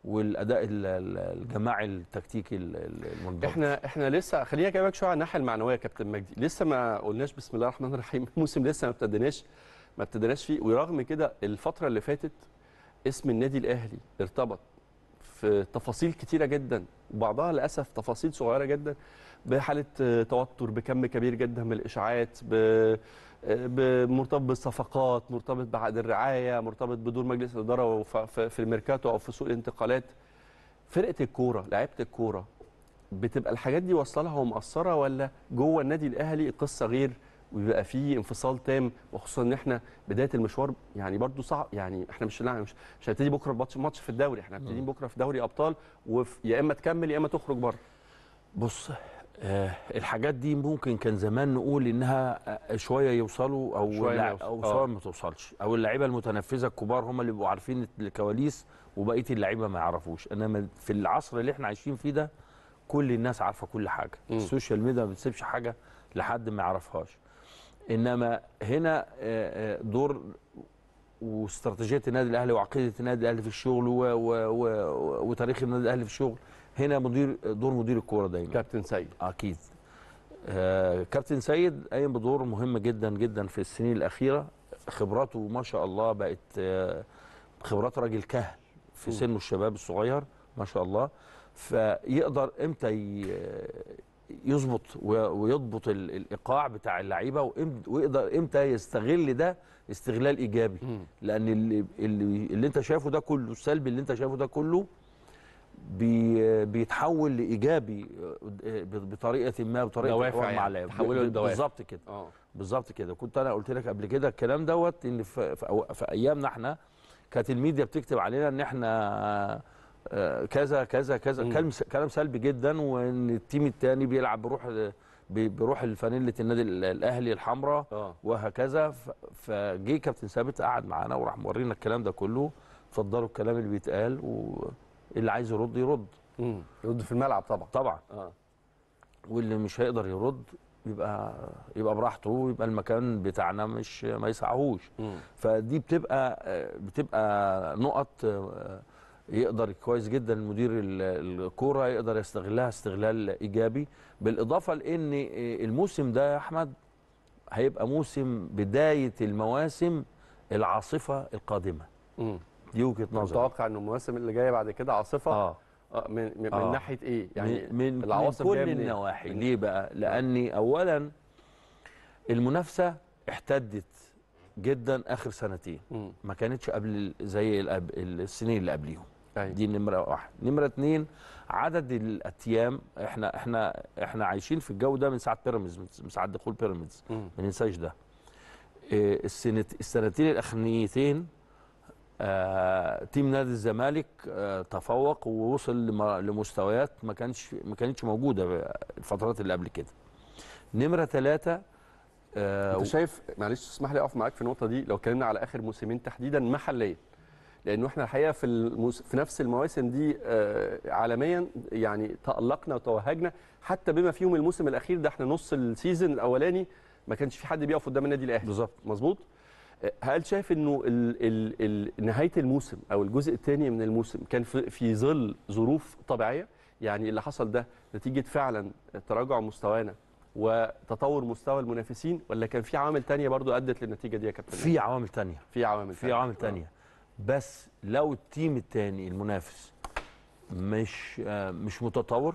والأداء ال- ال- الجماعي التكتيكي ال- ال- المنضبط. إحنا إحنا لسه خلينا أكلمك شوية عن الناحية المعنوية يا كابتن مجدي. لسه ما قلناش بسم الله الرحمن الرحيم. [LAUGHS] الموسم لسه ما ابتديناش ما ابتديناش فيه. ورغم كده الفترة اللي فاتت اسم النادي الأهلي ارتبط في تفاصيل كتيرة جدا وبعضها للأسف تفاصيل صغيرة جدا بحالة توتر بكم كبير جدا من الإشاعات مرتبط بالصفقات مرتبط بعقد الرعاية مرتبط بدور مجلس الإدارة في الميركاتو أو في سوق الانتقالات. فرقة الكورة لعيبة الكورة بتبقى الحاجات دي واصلة لها ولا جوه النادي الأهلي القصة غير وبيبقى فيه انفصال تام وخصوصا إن إحنا بداية المشوار يعني برضو صعب يعني إحنا مش لا مش مش هنبتدي بكرة ماتش ماتش في الدوري إحنا هنبتدي بكرة في دوري أبطال ويا إما تكمل يا إما تخرج بره بص آه الحاجات دي ممكن كان زمان نقول إنها آه، شوية يوصلوا أو شوية. أو آه. شوية ما توصلش أو اللعيبة المتنفذة الكبار هم اللي بيبقوا عارفين الكواليس وبقية اللعيبة ما يعرفوش انما في العصر اللي إحنا عايشين فيه ده كل الناس عارفة كل حاجة مم. ال social media ما بتسيبش حاجة لحد ما يعرفهاش إنما هنا آه، آه، دور واستراتيجية النادي الأهلي وعقيدة النادي الأهلي في الشغل و و و وتاريخ النادي الأهلي في الشغل. هنا مدير دور مدير الكورة دايما. كابتن سيد. أكيد. آه كابتن سيد قايم بدور مهم جدا جدا في السنين الأخيرة. خبراته ما شاء الله بقت آه خبرات راجل كهل في. سنه الشباب الصغير ما شاء الله. فيقدر إمتى يظبط ويضبط ال- الإيقاع بتاع اللعيبة ويقدر إمتى يستغل ده استغلال إيجابي. لأن اللي اللي, اللي أنت شايفه ده كله السلبي اللي أنت شايفه ده كله بي بيتحول لإيجابي آه، بطريقة ما بطريقة دوافع يعني، تحوله لدوافع. بالظبط كده. آه. بالظبط كده. كنت أنا قلت لك قبل كده الكلام دوت إن في, في, في أيامنا إحنا كانت الميديا بتكتب علينا إن إحنا آه، كذا كذا كذا. مم. كلام كلام سلبي جدا وإن التيم الثاني بيلعب بروح بروح الفانيلة النادي ال- الأهلي الحمراء آه. وهكذا. ف- فجه كابتن ثابت قعد معانا وراح مورينا الكلام ده كله. اتفضلوا الكلام اللي بيتقال واللي عايز يرد يرد. مم. يرد في الملعب طبعا. طبعا. آه. واللي مش هيقدر يرد يبقى يبقى براحته ويبقى المكان بتاعنا مش ما يسعهوش. فدي بتبقى بتبقى نقط يقدر كويس جدا مدير ال- الكورة يقدر يستغلها استغلال إيجابي. بالإضافة لإن الموسم ده يا أحمد هيبقى موسم بداية المواسم العاصفة القادمة. مم. دي وجهة نظري. متوقع إن المواسم اللي جاية بعد كده عاصفة؟ آه. آه، من من, من آه. ناحية إيه؟ يعني من, من كل؟ النواحي. من- ليه بقى؟ لأني اولا المنافسة احتدت جدا آخر سنتين. مم. ما كانتش قبل زي السنين اللي قبليهم. أيوة. دي نمرة واحد نمرة اتنين عدد الأتيام إحنا إحنا إحنا عايشين في الجو ده من ساعة بيراميدز من ساعة دخول بيراميدز. ما ننساش ده إيه، السنت السنتين الأخرانيتين آه تيم نادي الزمالك آه تفوق ووصل لم- لمستويات ما كانش ما كانتش موجودة الفترات اللي قبل كده نمرة ثلاثة آه أنت شايف معلش اسمح لي أقف معاك في النقطة دي لو اتكلمنا على آخر موسمين تحديدا محليا لأنه إحنا الحقيقة في الموس... في نفس المواسم دي آه، عالميا يعني تألقنا وتوهجنا. حتى بما فيهم الموسم الأخير ده إحنا نص السيزون الأولاني ما كانش في حد بيقف قدام النادي الأهلي. بالظبط. مظبوط؟ آه، هل شايف إنه ال... ال... ال... نهاية الموسم أو الجزء الثاني من الموسم كان في... في ظل ظروف طبيعية؟ يعني اللي حصل ده نتيجة فعلا تراجع مستوانا وتطور مستوى المنافسين ولا كان في عوامل تانية برضو أدت للنتيجة دي يا كابتن؟ في عوامل تانية. في عوامل في عوامل تانية. بس لو التيم التاني المنافس مش آه مش متطور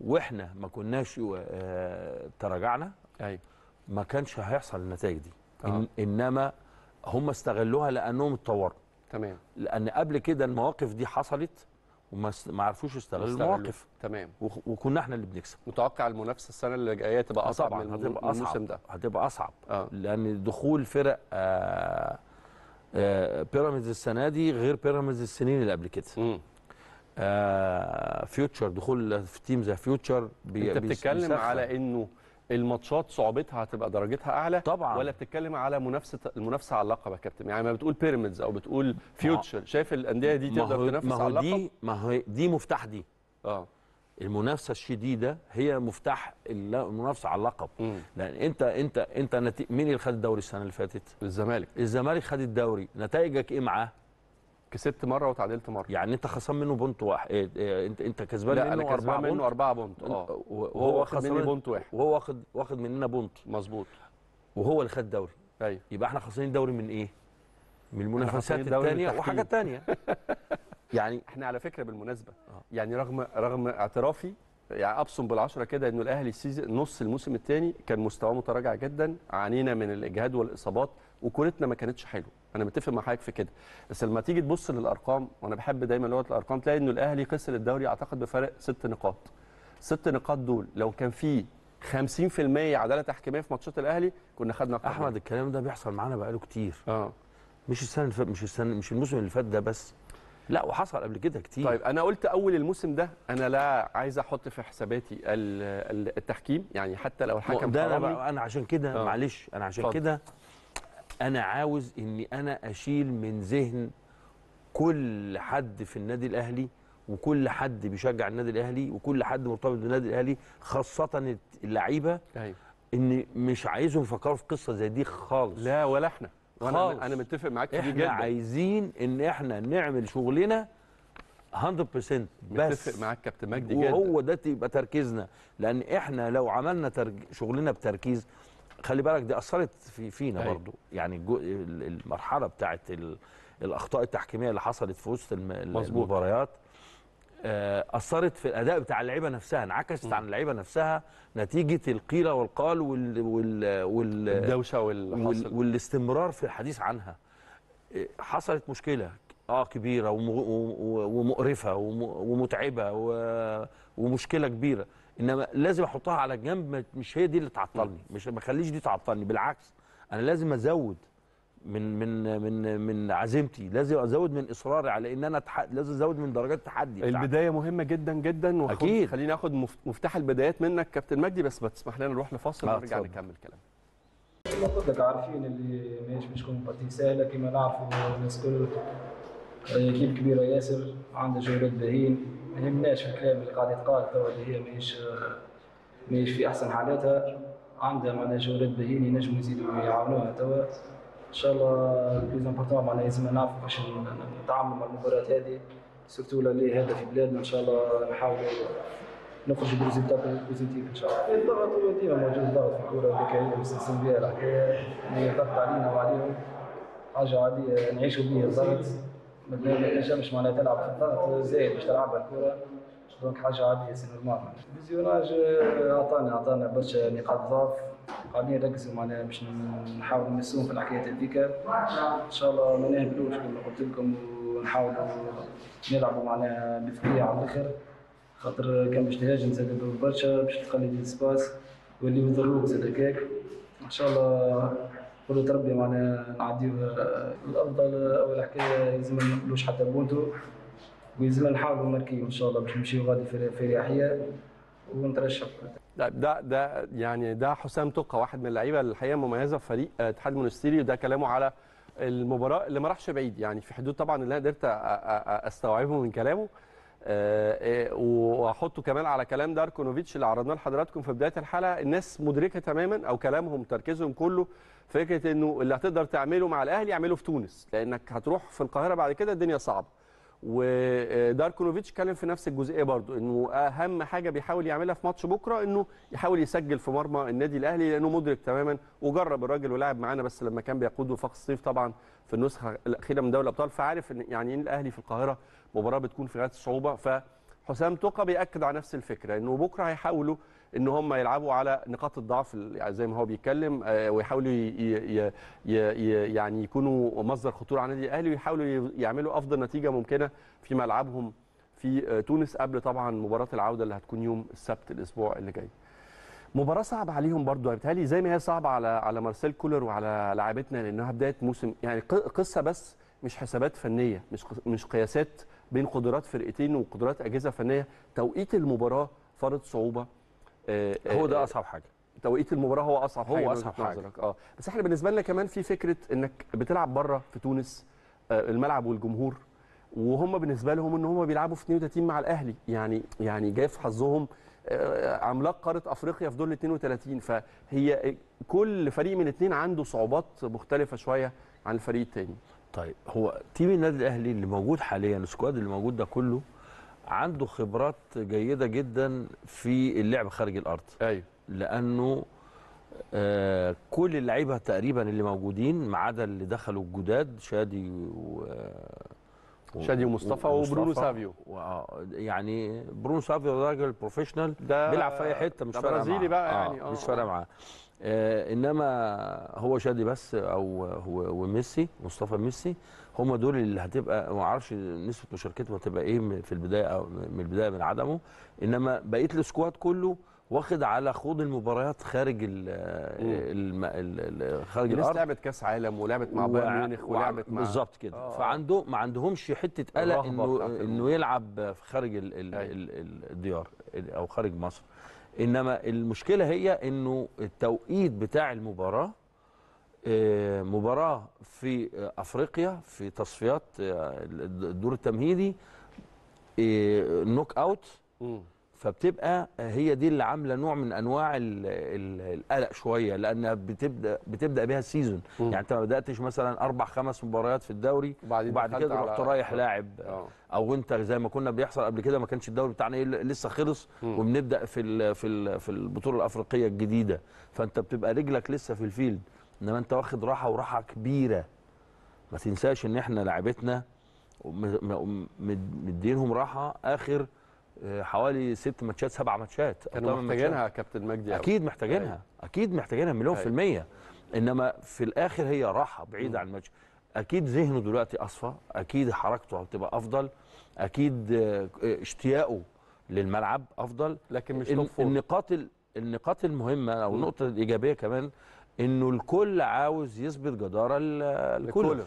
وإحنا ما كناش آه تراجعنا أيوه ما كانش هيحصل النتائج دي. آه. إن إنما هم استغلوها لأنهم اتطوروا. تمام. لأن قبل كده المواقف دي حصلت وما ما عرفوش يستغلوا. المواقف. تمام. وكنا إحنا اللي بنكسب. متوقع المنافسة السنة اللي جاية تبقى آه أصعب طبعا هتبقى من الموسم أصعب. ده. هتبقى أصعب. آه. لأن دخول فرق آه آه بيراميدز السنة دي غير بيراميدز السنين اللي قبل كده. آه فيوتشر دخول في team زي فيوتشر بي انت بتتكلم بيسخن. على إنه الماتشات صعوبتها هتبقى درجتها أعلى طبعا. ولا بتتكلم على منافسه المنافسة على اللقب يا كابتن؟ يعني ما بتقول بيراميدز أو بتقول فيوتشر شايف الأندية دي ما هو, تقدر تنافس ما على هو اللقب؟ دي ما هو دي مفتاح دي. آه. المنافسة الشديدة هي مفتاح المنافسة على اللقب. لأن أنت أنت أنت. مين اللي خد الدوري السنة اللي فاتت؟ الزمالك. الزمالك خد الدوري. نتائجك إيه معاه؟ كسبت مرة وتعادلت مرة. يعني أنت خسران منه point واحد. إيه إيه أنت أنت كسبان منه أربعة كسبان point منه 4 point. آه. وهو واخد مني point واحد. وهو واخد واخد مننا point. مظبوط. وهو اللي خد الدوري. أيوه. يبقى إحنا خسرانين الدوري من إيه؟ من المنافسات الثانية. وحاجات ثانية [LAUGHS] يعني إحنا على فكرة بالمناسبة آه. يعني رغم رغم اعترافي يعني ابصم بالعشرة كده إنه الأهلي السيزون نص الموسم الثاني كان مستواه متراجع جدا عانينا من الإجهاد والإصابات وكورتنا ما كانتش حلوة. أنا متفق مع حضرتك في كده. بس لما تيجي تبص للأرقام وأنا بحب دايما لغه الأرقام تلاقي إنه الأهلي خسر الدوري أعتقد بفرق ست نقاط. ست نقاط دول لو كان في 50% عدالة تحكيمية في ماتشات الأهلي كنا خدنا أحمد. الكلام ده بيحصل معانا بقاله كتير. آه. مش السنة اللي فاتت مش السنة مش الموسم اللي فات ده بس. لا وحصل قبل كده كتير. طيب أنا قلت أول الموسم ده أنا لا عايز أحط في حساباتي ال- ال- التحكيم يعني حتى لو الحكم ده بقى أنا عشان كده آه. معلش أنا عشان. كده أنا عاوز إني أنا أشيل من ذهن كل حد في النادي الأهلي وكل حد بيشجع النادي الأهلي وكل حد مرتبط بالنادي الأهلي خاصة اللعيبة أيوه. ان مش عايزهم يفكروا في قصة زي دي خالص. لا ولا إحنا. وأنا خالص. أنا متفق معاك في دي إحنا جدا. عايزين إن إحنا نعمل شغلنا 100% بس متفق معاك كابتن مجدي جدا. وهو ده تبقى تركيزنا. لأن إحنا لو عملنا ترج... شغلنا بتركيز خلي بالك دي أثرت في فينا أيوة. برضو. يعني الجو... ال- المرحلة بتاعت ال... الأخطاء التحكيمية اللي حصلت في وسط الم... المباريات أثرت في الأداء بتاع اللعيبة نفسها انعكست عن اللعيبة نفسها نتيجة القيل والقال وال... وال... وال... الدوشة وال... والاستمرار في الحديث عنها. إيه، حصلت مشكلة. آه كبيرة ومقرفة وم... ومتعبة. ومشكلة كبيرة. إنما لازم أحطها على جنب مش هي دي اللي تعطلني. مش ما أخليش دي تعطلني. بالعكس أنا لازم أزود. من من من من عزيمتي لازم ازود من إصراري على إن أنا تح... لازم ازود من درجات التحدي. البداية مهمة جدا جدا وخد- أكيد. خليني آخد مف- مفتاح البدايات منك كابتن مجدي بس ما تسمح لنا نروح لفاصل آه، ونرجع. نكمل كلام لك عارفين اللي ماهيش باش تكون بارتي سهله كما نعرفوا الناس الكل كيب كبيرة ياسر عندها جولات باهين ما يهمناش في الكلام اللي قاعد يتقال توا اللي هي ماهيش ماهيش في أحسن حالاتها عندها معناها جولات باهين ينجموا يزيدوا يعاونوها توا شاء الله ال plus important معناها لازم نعرفوا باش نتعاملوا مع المباريات هذه surtout اللي هدف في بلادنا ان شاء الله نحاولوا نخرج ب résultat positif ان شاء الله الضغط هو ديما موجود الضغط في الكوره هذيك هي مسلم بها الحكاية ضغط علينا وعليهم. حاجة عادية نعيشوا بها الضغط. ما تنجمش معناها تلعب في الضغط زايد باش تلعبها الكوره donc حاجة عادية c'est normal visionnage عطانا عطانا برشا نقاط ضعف. قاعدين نركزوا معناها باش نحاولوا نمسوهم في الحكايات هذيك. إن شاء الله ما نقبلوش كما قلت لكم ونحاولوا نلعبوا معناها بذكية على الآخر. خاطر كان باش تهاجم زاد برشا باش تخلي des espaces واللي يضروك زاد هكاك. إن شاء الله قولوا ربي معناها نعديو الأفضل. أول حكاية لازم ما نقبلوش حتى but ويلزم نحاولوا نماركيو إن شاء الله باش نمشيو غادي في رياحية ونترشح ده ده, يعني ده حسام توقة واحد من اللعيبة الحقيقة مميزه في فريق اتحاد المونستيري وده كلامه على المباراة اللي ما راحش بعيد. يعني في حدود طبعا اللي أنا قدرت أستوعبه من كلامه. آه، آه، وأحطه كمان على كلام داركونوفيتش اللي عرضناه لحضراتكم في بداية الحلقة. الناس مدركة تماما أو كلامهم تركيزهم كله فكرة إنه اللي هتقدر تعمله مع الأهلي اعمله في تونس لأنك هتروح في القاهرة بعد كده الدنيا صعبة. وداركونوفيتش اتكلم في نفس الجزئية برضو إنه أهم حاجة بيحاول يعملها في ماتش بكرة إنه يحاول يسجل في مرمى النادي الأهلي لأنه مدرك تماما وجرب الراجل ولعب معانا بس لما كان بيقود وفاق الصيف طبعا في النسخة الأخيرة من دوري الأبطال فعارف إن يعني إيه الأهلي في القاهرة مباراة بتكون في غاية الصعوبة فحسام توقه بيأكد على نفس الفكرة إنه بكرة هيحاولوا إن هم يلعبوا على نقاط الضعف ال- زي ما هو بيتكلم آه، ويحاولوا يعني يكونوا مصدر خطورة على النادي الأهلي ويحاولوا يعملوا أفضل نتيجة ممكنة في ملعبهم في آه، تونس قبل طبعا مباراة العودة اللي هتكون يوم السبت الأسبوع اللي جاي. مباراة صعبة عليهم برضو. بيتهيألي زي ما هي صعبة على على مارسيل كولر وعلى لاعبتنا لأنها بداية موسم. يعني قصة بس مش حسابات فنية مش مش قياسات بين قدرات فرقتين وقدرات أجهزة فنية. توقيت المباراة فرض صعوبة هو آه، ده أصعب حاجة توقيت المباراة هو أصعب هو حاجة حاجة. نظرك. آه بس إحنا بالنسبة لنا كمان في فكرة إنك بتلعب بره في تونس آه، الملعب والجمهور وهم بالنسبة لهم إن هم بيلعبوا في 32 مع الأهلي يعني يعني جاي في حظهم آه، عملاق قارة أفريقيا في دور ال 32 فهي كل فريق من الاثنين عنده صعوبات مختلفة شوية عن الفريق الثاني طيب هو team النادي الأهلي اللي موجود حاليا ال squad اللي موجود ده كله عنده خبرات جيدة جدا في اللعب خارج الأرض أيوه لأنه آه كل اللعيبة تقريبا اللي موجودين ما عدا اللي دخلوا الجداد شادي و شادي ومصطفى وبرونو سافيو. و- آه، يعني برونو سافيو راجل professional بيلعب في أي حتة مش فارقة برازيلي. بقى آه يعني، آه، مش آه. فارقة معاه آه إنما هو شادي بس أو هو وميسي مصطفى ميسي هم دول اللي هتبقى ما أعرفش نسبة مشاركتهم هتبقى إيه في البداية أو من البداية من عدمه إنما بقية السكواد كله واخد على خوض المباريات خارج ال ال- خارج الناس الأرض لعبت كأس عالم ولعبت مع بايرن ميونخ ولعبت مع بالظبط كده آه. فعنده ما عندهمش حتة قلق انه إنه. يلعب في خارج ال ال أيوة. ال ال الديار ال- أو خارج مصر إنما المشكلة هي إنه التوقيت بتاع المباراة مباراة في آه، أفريقيا في تصفيات آه، الدور التمهيدي آه، knock out مم. فبتبقى هي دي اللي عاملة نوع من أنواع ال- ال- القلق شوية لانها بتبدأ بتبدأ بيها ال season. يعني انت ما بدأتش مثلا أربع خمس مباريات في الدوري وبعد كده رحت رايح لاعب آه. أو انت زي ما كنا بيحصل قبل كده ما كانش الدوري بتاعنا لسه خلص مم. وبنبدأ في ال في ال في البطولة الأفريقية الجديدة فأنت بتبقى رجلك لسه في ال field إنما أنت واخد راحة وراحة كبيرة. ما تنساش إن إحنا لعبتنا مدينهم راحة آخر آه، حوالي ست ماتشات سبع ماتشات. كانوا. محتاجينها يا كابتن مجدي. أكيد محتاجينها. أكيد محتاجينها مليون في أيوة. المية. إنما في الآخر هي راحة بعيدة عن الماتش. أكيد ذهنه دلوقتي أصفى. أكيد حركته هتبقى أفضل. أكيد آه، اشتياقه للملعب أفضل. لكن مش. النقاط ال- النقاط المهمة أو النقطة الإيجابية كمان إنه الكل عاوز يثبت جدارة ال- الكولر.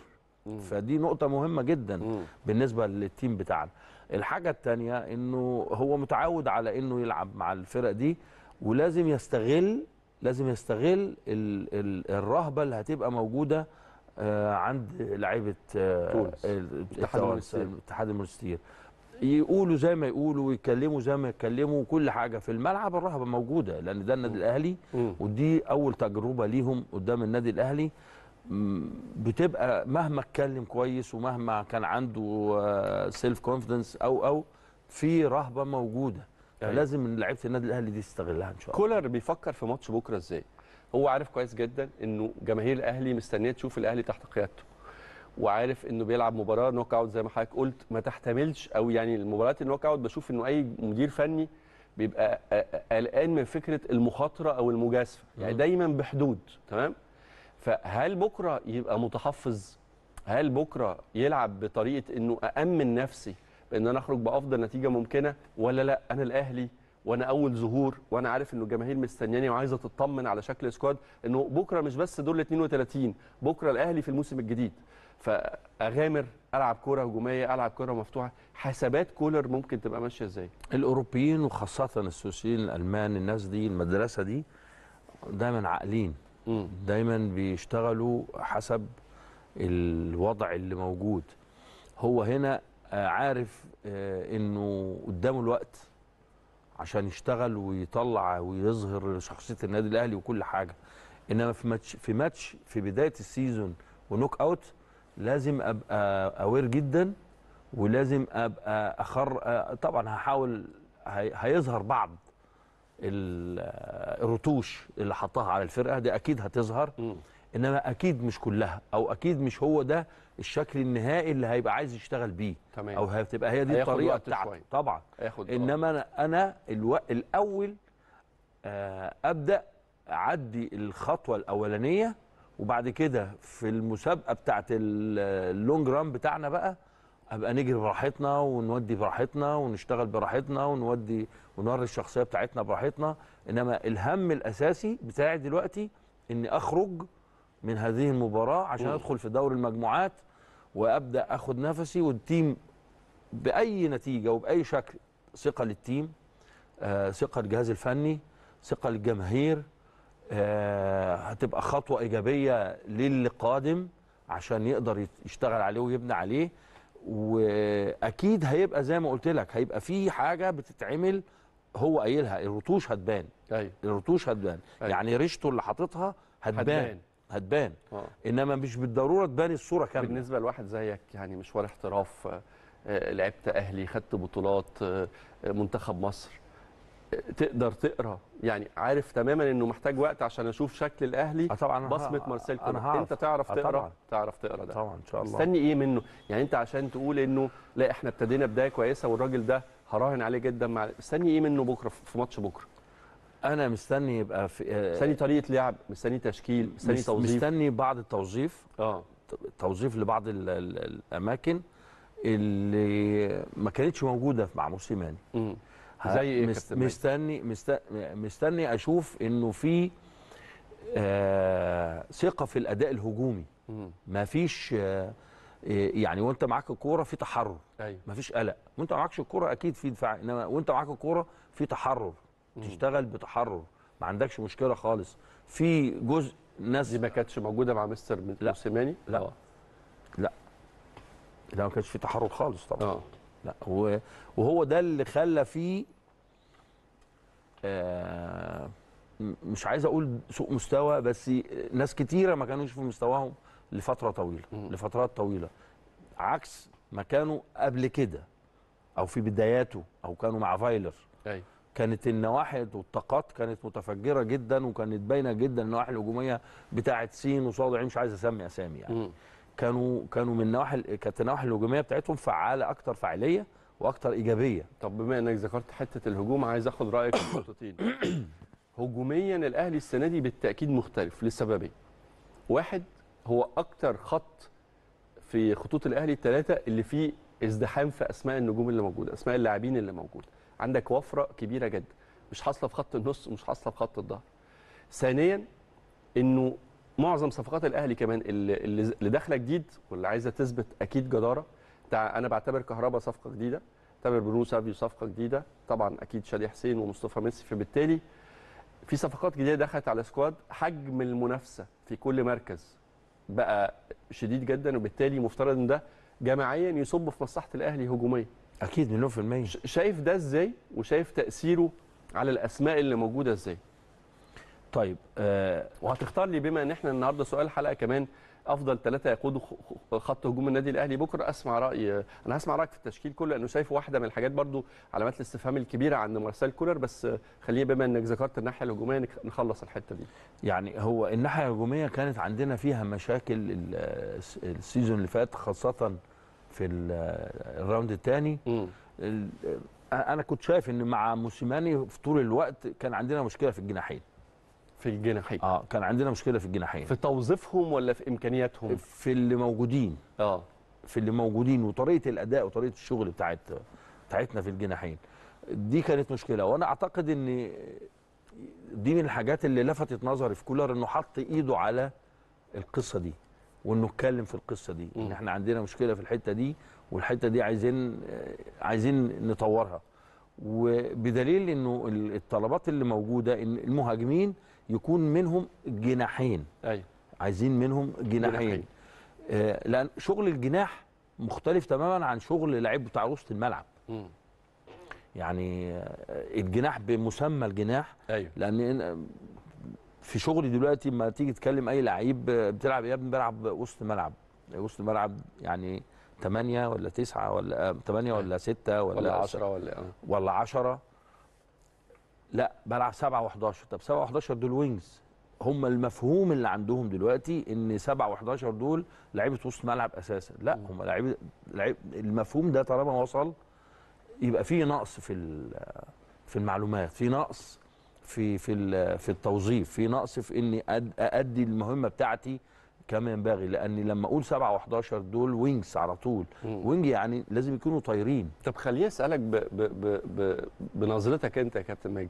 فدي نقطة مهمة جدا مم. بالنسبة لل team بتاعنا الحاجة الثانية إنه هو متعود على إنه يلعب مع الفرق دي ولازم يستغل لازم يستغل ال ال الرهبة اللي هتبقى موجودة آه عند لعيبة آه. الاتحاد المونستير يقولوا زي ما يقولوا ويتكلموا زي ما يتكلموا وكل حاجة في الملعب الرهبة موجودة لأن ده النادي الأهلي. ودي أول تجربة ليهم قدام النادي الأهلي. بتبقى مهما اتكلم كويس ومهما كان عنده self confidence أو أو في رهبة موجودة. أيوة. فلازم لعيبة النادي الأهلي دي تستغلها إن شاء الله. كولر بيفكر في ماتش بكرة إزاي؟ هو عارف كويس جدا إنه جماهير الأهلي مستنية تشوف الأهلي تحت قيادته. وعارف إنه بيلعب مباراة knock out زي ما حضرتك قلت ما تحتملش أو يعني المباريات ال knock out بشوف إنه أي مدير فني بيبقى قلقان من فكرة المخاطرة أو المجازفة. يعني دايما بحدود تمام؟ فهل بكرة يبقى متحفظ؟ هل بكرة يلعب بطريقة إنه أأمن نفسي بإن أنا أخرج بأفضل نتيجة ممكنة ولا لأ؟ أنا الأهلي وأنا أول ظهور وأنا عارف إنه الجماهير مستنياني وعايزة تطمن على شكل سكواد إنه بكرة مش بس دول ال 32 بكرة الأهلي في الموسم الجديد. فأغامر ألعب كرة هجومية ألعب كرة مفتوحة حسابات كولر ممكن تبقى ماشية إزاي؟ الأوروبيين وخاصة السويسريين الألمان الناس دي المدرسة دي دايما عاقلين. دايما بيشتغلوا حسب الوضع اللي موجود. هو هنا آه، عارف آه، إنه قدامه الوقت عشان يشتغل ويطلع ويظهر شخصيه النادي الأهلي وكل حاجة. إنما في ماتش في ماتش في بداية ال season و knock out لازم أبقى aware جدا ولازم أبقى اخر طبعا هحاول هي- هيظهر بعض ال- الرتوش اللي حطها على الفرقة دي أكيد هتظهر إنما أكيد مش كلها أو أكيد مش هو ده الشكل النهائي اللي هيبقى عايز يشتغل بيه. تمام. أو هتبقى هي دي الطريقة بتاعته. طبعا. إنما أنا, أنا ألو... الأول آه أبدأ أعدي الخطوة الأولانية وبعد كده في المسابقة بتاعت ال- اللونج ران بتاعنا بقى ابقى نجري براحتنا ونودي براحتنا ونشتغل براحتنا ونودي ونوري الشخصية بتاعتنا براحتنا إنما الهم الأساسي بتاعي دلوقتي إني أخرج من هذه المباراة عشان. أدخل في دور المجموعات وأبدأ أخد نفسي وال team بأي نتيجة وبأي شكل ثقة لل team آه، ثقة للجهاز الفني ثقة للجماهير هتبقى خطوة إيجابية للي قادم عشان يقدر يشتغل عليه ويبني عليه. وأكيد هيبقى زي ما قلت لك هيبقى في حاجة بتتعمل هو قايلها الرتوش هتبان. أيوه. الرتوش هتبان. أيوة. يعني ريشته اللي حاططها هتبان. هتبان. هتبان. آه. إنما مش بالضرورة تبان الصورة كاملة. بالنسبة لواحد زيك يعني مشوار احتراف آه، آه، لعبت أهلي خدت بطولات آه، آه، منتخب مصر آه، تقدر تقرا. يعني عارف تماما انه محتاج وقت عشان أشوف شكل الاهلي آه طبعا بصمة ه- مارسيل كولر. انت تعرف آه تقرا؟ طبعا. تعرف تقرا ده. طبعا إن شاء الله. مستني إيه منه؟ يعني انت عشان تقول انه لا إحنا ابتدينا بداية كويسة والراجل ده هراهن عليه جدا مع مستني إيه منه بكرة في ماتش بكرة؟ أنا مستني يبقى في آه، مستني طريقة لعب مستني تشكيل مستني مس- توظيف. مستني بعض التوظيف. آه. توظيف لبعض ال ال الأماكن اللي ما كانتش موجودة مع موسيماني. زي إيه؟ مستني مست- مستني أشوف إنه في آه ثقة في الأداء الهجومي. مم. ما فيش آه يعني وأنت معاك الكورة في تحرر. أيوه. ما فيش قلق. وأنت معكش الكورة أكيد في دفاع إنما وأنت معاك الكورة في تحرر. تشتغل بتحرر. ما عندكش مشكلة خالص. في جزء ناس دي ما كانتش موجودة مع مستر لا. موسيماني؟ لا. آه. لا. لا ما كانش في تحرر خالص طبعا. آه. لا هو وهو ده اللي خلى فيه آه م- مش عايز أقول سوء مستوى بس ناس كتيرة ما كانوش في مستواهم لفترة طويلة. لفترات طويلة عكس ما كانوا قبل كده أو في بداياته أو كانوا مع فايلر أيوه كانت النواحي والطاقات كانت متفجرة جدا وكانت باينة جدا النواحي الهجومية بتاعه سين وصاد مش عايز أسمي أسامي يعني مم. كانوا كانوا من النواحي كانت النواحي الهجومية بتاعتهم فعالة أكتر فاعليه وأكتر إيجابية. طب بما إنك ذكرت حتة الهجوم عايز آخد رأيك في نقطتين. [COUGHS] هجوميا الأهلي السنة دي بالتأكيد مختلف لسببين واحد هو أكتر خط في خطوط الأهلي الثلاثه اللي فيه ازدحام في أسماء النجوم اللي موجودة أسماء اللاعبين اللي موجودة. عندك وفرة كبيرة جدا مش حاصلة في خط النص ومش حاصلة في خط الظهر. ثانيا إنه معظم صفقات الأهلي كمان اللي, داخلة جديد واللي عايزة تثبت أكيد جدارة. أنا بعتبر كهربا صفقة جديدة. بعتبر برونو سافيو صفقة جديدة. طبعا أكيد شادي حسين ومصطفى ميسي. فبالتالي في صفقات جديدة دخلت على squad حجم المنافسة في كل مركز بقى شديد جدا وبالتالي مفترض إن ده جماعيا يصب في مصلحة الأهلي هجوميا. أكيد مليون في المية. شايف ده إزاي؟ وشايف تأثيره على الأسماء اللي موجودة إزاي؟ طيب آه وهتختار لي بما ان إحنا النهارده سؤال الحلقة كمان افضل ثلاثة يقودوا خط هجوم النادي الاهلي. بكرة اسمع رأي أنا هسمع رأيك في التشكيل كله لأنه شايف واحدة من الحاجات برضو علامات الاستفهام الكبيرة عند مارسيل كولر. بس خلينا بما انك ذكرت الناحية الهجومية نخلص الحتة دي. يعني هو الناحية الهجومية كانت عندنا فيها مشاكل ال- الس- ال season اللي فات خاصة في ال- ال round الثاني ال- أنا كنت شايف إن مع موسيماني في طول الوقت كان عندنا مشكلة في الجناحين. في الجناحين. آه كان عندنا مشكلة في الجناحين. في توظيفهم ولا في إمكانياتهم؟ في اللي موجودين. آه. في اللي موجودين وطريقة الأداء وطريقة الشغل بتاعت بتاعتنا في الجناحين. دي كانت مشكلة. وأنا أعتقد إن دي من الحاجات اللي لفتت نظري في كولر إنه حط إيده على القصة دي وإنه اتكلم في القصة دي. إن. إحنا عندنا مشكلة في الحتة دي والحتة دي عايزين عايزين نطورها. وبدليل إنه الطلبات اللي موجودة إن المهاجمين يكون منهم جناحين. أيوه. عايزين منهم جناحين. جناحين. آه، لأن شغل الجناح مختلف تماما عن شغل لعيب بتاع وسط الملعب. مم. يعني آه، الجناح بمسمى الجناح. أيوه. لأن إن- في شغلي دلوقتي ما تيجي تكلم أي لعيب آه، بتلعب يا ابني بلعب وسط ملعب. وسط الملعب يعني 8 ولا 9 ولا 8 ولا 6 ولا, ولا 10 ولا آه. ولا 10 لا بلعب 7 و11 طب 7 و11 دول wings هم المفهوم اللي عندهم دلوقتي إن 7 و11 دول لعيبة وسط ملعب أساسا. لا هم لعيبه لعيب المفهوم ده طالما وصل يبقى في نقص في في المعلومات في نقص في في في التوظيف في نقص في إني ادي المهمة بتاعتي كما ينبغي لاني لما أقول 7 و11 دول wings على طول مم. wing يعني لازم يكونوا طايرين طب خليني أسألك ب... ب... ب... ب... بنظرتك أنت يا كابتن مجدي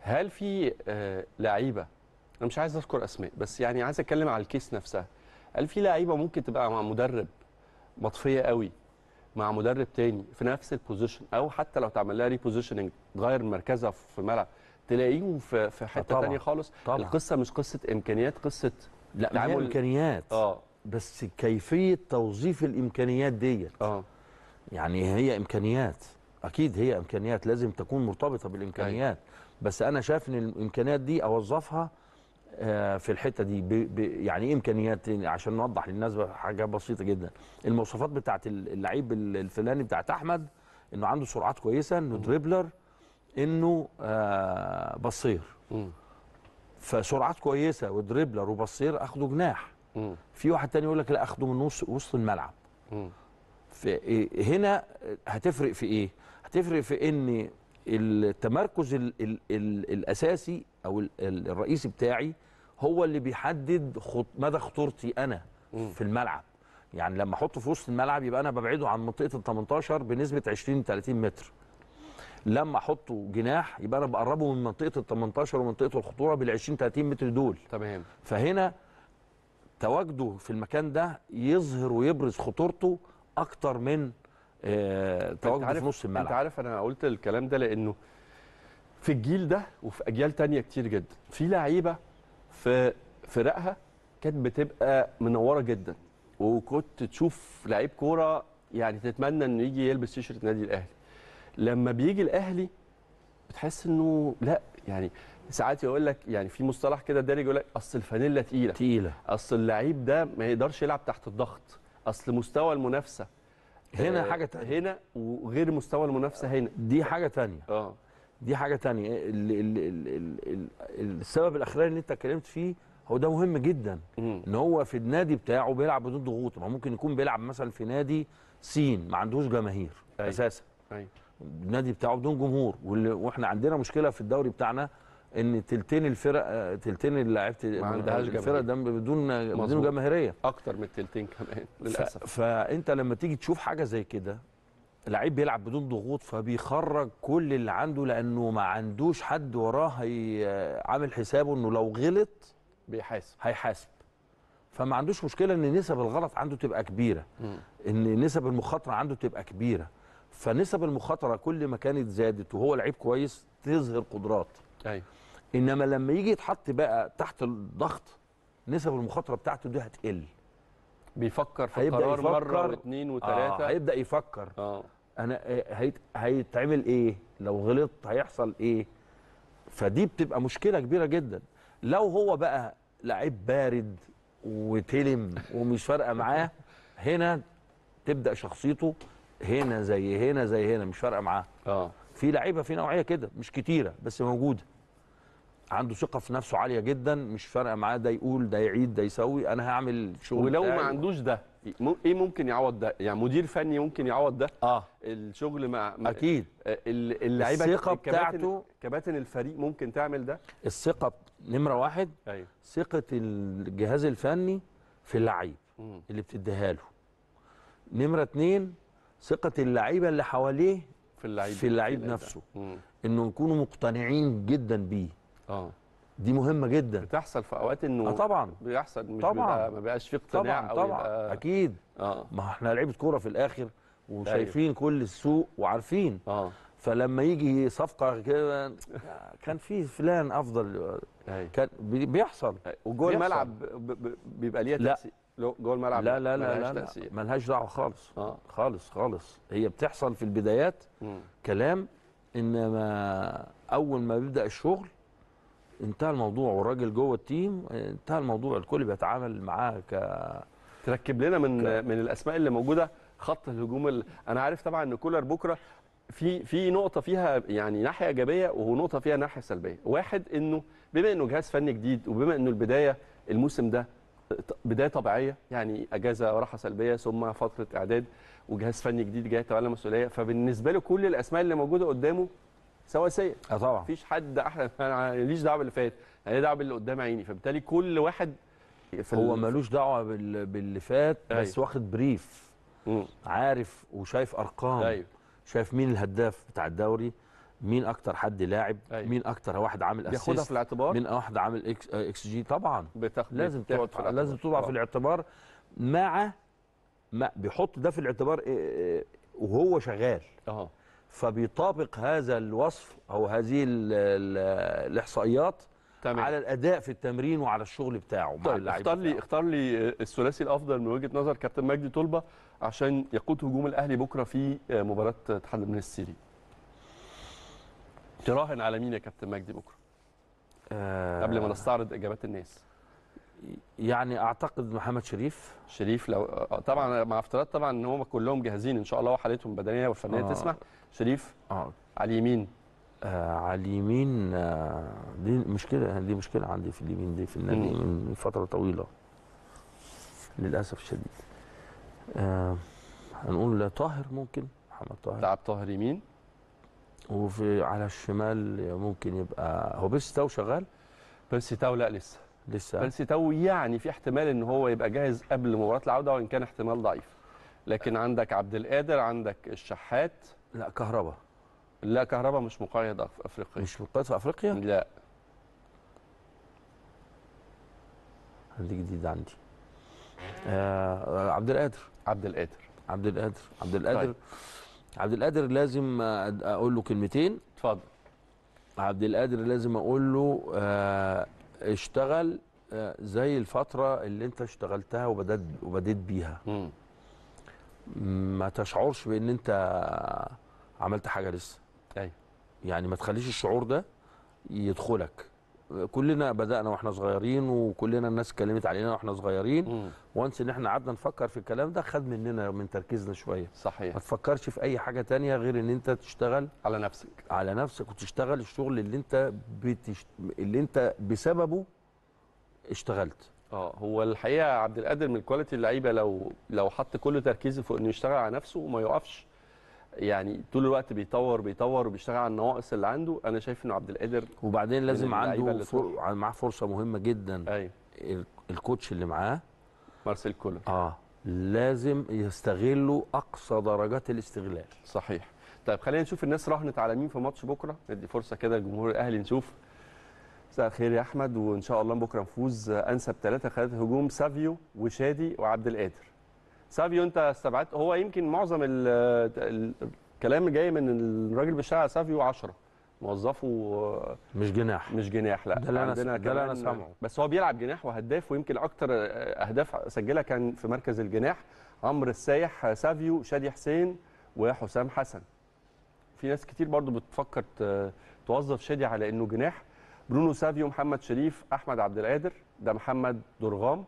هل في آه لعيبة أنا مش عايز أذكر أسماء بس يعني عايز أتكلم على ال case نفسها هل في لعيبة ممكن تبقى مع مدرب مطفية قوي مع مدرب تاني في نفس ال position أو حتى لو تعمل لها repositioning تغير مركزها في الملعب تلاقيهم في في حتة طبعاً. تانية خالص طبعاً. القصة مش قصة إمكانيات قصة لا تعامل- امكانيات آه. بس كيفية توظيف الإمكانيات ديت. آه. يعني هي إمكانيات. أكيد هي إمكانيات. لازم تكون مرتبطة بالإمكانيات. بس أنا شايف إن الإمكانيات دي أوظفها آه، في الحتة دي. ب ب يعني إيه إمكانيات؟ عشان نوضح للناس حاجة بسيطة جدا. المواصفات بتاعت اللعيب الفلاني بتاعت أحمد إنه عنده سرعات كويسة إنه دريبلر إنه آه بصير. فسرعات كويسة ودريبلر وبصير أخده جناح. في واحد تاني يقول لك لا أخده من نص وسط الملعب. هنا هتفرق في إيه؟ هتفرق في إن التمركز ال ال ال الأساسي أو ال ال الرئيسي بتاعي هو اللي بيحدد خط مدى خطورتي أنا مم. في الملعب. يعني لما أحطه في وسط الملعب يبقى أنا ببعده عن منطقة ال 18 بنسبة 20 30 متر. لما احطه جناح يبقى أنا بقربه من منطقة ال 18 ومنطقة الخطورة بال 20 30 متر دول. تمام. فهنا تواجده في المكان ده يظهر ويبرز خطورته أكتر من آه أنت تواجده في نص أنت الملعب عارف أنا قلت الكلام ده لأنه في الجيل ده وفي أجيال تانية كتير جدا. في لعيبة في فرقها كانت بتبقى منورة جدا. وكنت تشوف لعيب كورة يعني تتمنى إنه يجي يلبس تيشيرت النادي الأهلي. لما بيجي الأهلي بتحس إنه لأ يعني ساعات يقول لك يعني في مصطلح كده دارج يقول لك أصل الفانيلا تقيلة. تقيلة. أصل اللعيب ده ما يقدرش يلعب تحت الضغط. أصل مستوى المنافسة. هنا آه، حاجة تانية. هنا وغير مستوى المنافسة هنا. دي حاجة تانية. آه. دي حاجة تانية. ال ال ال ال ال السبب الأخراني اللي أنت اتكلمت فيه هو ده مهم جدا. مم. إن هو في النادي بتاعه بيلعب بدون ضغوط. ما ممكن يكون بيلعب مثلا في نادي سين ما عندوش جماهير أيوة. أساسا. أيوه. النادي بتاعه بدون جمهور. وإحنا عندنا مشكلة في الدوري بتاعنا إن تلتين الفرق تلتين لعيبه الفرق ده بدون بدون. جماهيرية. أكتر من التلتين كمان للأسف. فأنت لما تيجي تشوف حاجة زي كده لعيب بيلعب بدون ضغوط فبيخرج كل اللي عنده لأنه ما عندوش حد وراه. عامل حسابه إنه لو غلط بيحاسب. هيحاسب. فما عندوش مشكلة إن نسب الغلط عنده تبقى كبيرة. إن نسب المخاطرة عنده تبقى كبيرة. فنسب المخاطرة كل ما كانت زادت وهو لعيب كويس تظهر قدرات. أيوه. إنما لما يجي يتحط بقى تحت الضغط نسب المخاطرة بتاعته دي هتقل. بيفكر في هيبدأ قرار مرة. واثنين آه وثلاثه هيبدأ يفكر. آه. أنا آه، هيت... هيتعمل إيه؟ لو غلطت هيحصل إيه؟ فدي بتبقى مشكلة كبيرة جدا. لو هو بقى لعيب بارد وتلم ومش فارقة معاه [LAUGHS] هنا تبدأ شخصيته هنا زي هنا زي هنا مش فارقة معاه. آه. في لعيبة في نوعية كده مش كتيرة بس موجودة. عنده ثقة في نفسه عالية جدا مش فارقة معاه ده يقول ده يعيد ده يسوي. أنا هعمل شغل ولو ما. عندوش ده إيه ممكن يعوض ده؟ يعني مدير فني ممكن يعوض ده؟ آه. الشغل مع أكيد. آه، ال- اللعيبة الكباتن- بتاعته- كباتن الفريق ممكن تعمل ده؟ الثقة نمرة واحد أيوه. ثقة الجهاز الفني في اللعيب. اللي بتديها له. نمرة اتنين ثقة اللعيبة اللي حواليه في اللعيب في اللعيب. نفسه. مم. إنه يكونوا مقتنعين جدا بيه. آه. دي مهمة جدا. بتحصل في أوقات إنه آه طبعا. بيحصل مش طبعاً. بيبقى ما بيبقاش في اقتناع طبعا أو طبعا. يبقى أكيد. آه. ما إحنا لعيبة كورة في الآخر وشايفين كل السوق وعارفين. آه. فلما يجي صفقة كده كان في فلان أفضل. أيوه. كان بي- بيحصل. وجوه بيحصل. الملعب بيبقى ليها. تأثير. جوه الملعب لا لا لا لا. ملهاش دعوة خالص. آه. خالص خالص. هي بتحصل في البدايات مم. كلام إنما أول ما بيبدأ الشغل انتهى الموضوع والراجل جوه التيم انتهى الموضوع. الكل بيتعامل معاه ك تركب لنا من من الأسماء اللي موجودة خط الهجوم ال... أنا عارف طبعا إن كولر بكرة في في نقطة فيها يعني ناحية إيجابية ونقطه فيها ناحية سلبية. واحد إنه بما إنه جهاز فني جديد وبما إنه البداية الموسم ده بداية طبيعية يعني أجازة وراحة سلبية ثم فترة إعداد وجهاز فني جديد جاي يتولى مسؤولية. فبالنسبة له كل الأسماء اللي موجودة قدامه سواسيه آه طبعا. مفيش حد أحلى. [LAUGHS] أنا ماليش دعوة باللي فات أنا ليا دعوة باللي قدام عيني؟ فبالتالي كل واحد في هو ملوش دعوة بال- باللي فات بس أيوة. واخد brief. مم. عارف وشايف أرقام. أيوه. شايف مين الهداف بتاع الدوري. مين أكتر حد لاعب؟ أيوة. مين أكتر واحد عامل بياخدها assist؟ في الاعتبار؟ مين واحد عامل x, xG؟ طبعا. لازم تقعد في. لازم توضع في آه. الاعتبار. مع ما بيحط ده في الاعتبار إيه، إيه، وهو شغال. آه. فبيطابق هذا الوصف أو هذه ال ال الإحصائيات تمام. على الأداء في التمرين وعلى الشغل بتاعه مع طيب اللعيبة اختار لي. اختار لي الثلاثي الأفضل من وجهة نظر كابتن مجدي طلبة عشان يقود هجوم الأهلي بكرة في مباراة اتحاد من السيري. تراهن على مين يا كابتن مجدي بكرة؟ آه، قبل ما نستعرض إجابات الناس. يعني أعتقد محمد شريف. شريف لو آه، طبعا مع افتراض طبعا إن هم كلهم جاهزين إن شاء الله وحالتهم البدنيه والفنيه آه. تسمح. شريف آه. على اليمين. آه على اليمين آه دي مشكلة دي مشكلة عندي في اليمين دي في النادي. من فترة طويلة. للأسف الشديد. آه هنقول طاهر ممكن محمد طاهر. لعب طاهر يمين. وفي على الشمال ممكن يبقى هو بيرسي تاو شغال؟ بيرسي تاو لا لسه. لسه. بيرسي تاو يعني في احتمال إن هو يبقى جاهز قبل مباراة العودة وإن كان احتمال ضعيف. لكن عندك عبد القادر عندك الشحات. لا كهربا. لا كهربا مش مقيد أف- أفريقيا. مش مقيد في أفريقيا؟ لا. دي جديده عندي. آه عبد القادر. عبد القادر. عبد القادر. عبد القادر. طيب. عبد القادر لازم أقول له كلمتين. اتفضل. عبد القادر لازم أقول له آه اشتغل آه زي الفترة اللي أنت اشتغلتها وبدأت وبديت بيها. ما تشعرش بأن أنت عملت حاجة لسه. أيوه. يعني ما تخليش الشعور ده يدخلك. كلنا بدأنا وإحنا صغيرين وكلنا الناس اتكلمت علينا وإحنا صغيرين. وانس ان إحنا قعدنا نفكر في الكلام ده خد مننا من تركيزنا شوية. صحيح. ما تفكرش في أي حاجة تانية غير إن أنت تشتغل على نفسك. على نفسك وتشتغل الشغل اللي أنت بتشت... اللي أنت بسببه اشتغلت. آه هو الحقيقة عبد القادر من quality اللعيبة لو لو حط كل تركيزه في إنه يشتغل على نفسه وما يقفش. يعني طول الوقت بيطور بيطور وبيشتغل على النواقص اللي عنده. أنا شايف إنه عبد القادر وبعدين لازم عنده فر... معاه فرصة مهمة جدا. أيوه. ال- ال coach اللي معاه. مارسيل كولر. آه. لازم يستغلوا أقصى درجات الاستغلال. صحيح. طيب خلينا نشوف الناس راهنت على مين في ماتش بكرة. ندي فرصة كده لجمهور الأهلي نشوف. مساء الخير يا أحمد وإن شاء الله بكرة نفوز. أنسب ثلاثة خدت هجوم سافيو وشادي وعبد القادر. سافيو انت استبعدت هو يمكن معظم ال ال الكلام جاي من الراجل بيشتغل على سافيو 10 موظفه مش جناح. مش جناح لا. ده اللي عندنا ده اللي كمان- سامعه. بس هو بيلعب جناح وهداف ويمكن أكتر أهداف سجلها كان في مركز الجناح. عمرو السايح سافيو شادي حسين وحسام حسن. في ناس كتير برضو بتفكر توظف شادي على إنه جناح. برونو سافيو محمد شريف أحمد عبد القادر ده محمد درغام.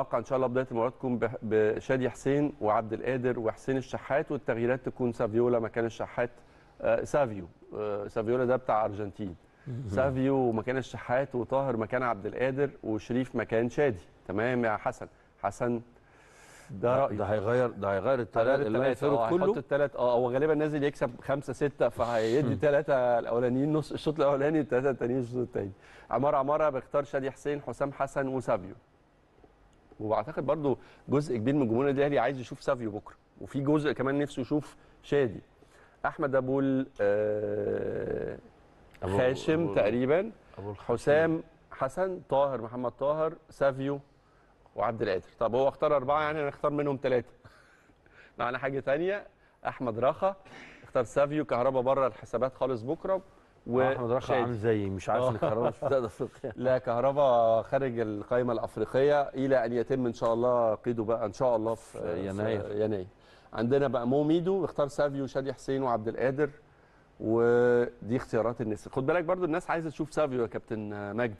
أتوقع إن شاء الله بداية المباراة تكون بشادي حسين وعبد القادر وحسين الشحات والتغييرات تكون سافيولا مكان الشحات آه سافيو. آه سافيولا ده بتاع أرجنتين. سافيو مكان الشحات وطاهر مكان عبد القادر وشريف مكان شادي. تمام يا حسن. حسن ده رايي ده هيغير ده هيغير الثلاث اللي آه هيحط كله؟ الثلاث آه هو غالبا نازل يكسب خمسة ستة فهيدي ثلاثة الأولانيين نص الشوط الأولاني والثلاثة التانيين الشوط التاني. عمار عمارة بيختار شادي حسين حسام حسن وسافيو. وبعتقد برضو جزء كبير من جمهور النادي الأهلي عايز يشوف سافيو بكرة. وفي جزء كمان نفسه يشوف شادي. أحمد أبو ال- آه خاشم أبو- تقريبا أبو. حسام حسن طاهر محمد طاهر سافيو وعبد القادر. طب هو اختار أربعة يعني؟ هنختار منهم ثلاثة [LAUGHS] معنا حاجة تانية؟ أحمد رخا. اختار سافيو كهربا بره الحسابات خالص بكرة. أحمد رخا وشادي. عامل زيي مش عارف آه. إن الكهربا مش بتاعت افريقيا لا كهربا خارج القائمة الأفريقية إلى أن يتم إن شاء الله قيده بقى إن شاء الله في في يناير. في يناير. عندنا بقى مو ميدو اختار سافيو وشادي حسين وعبد القادر. ودي اختيارات الناس. خد بالك برضو الناس عايزة تشوف سافيو يا كابتن مجدي.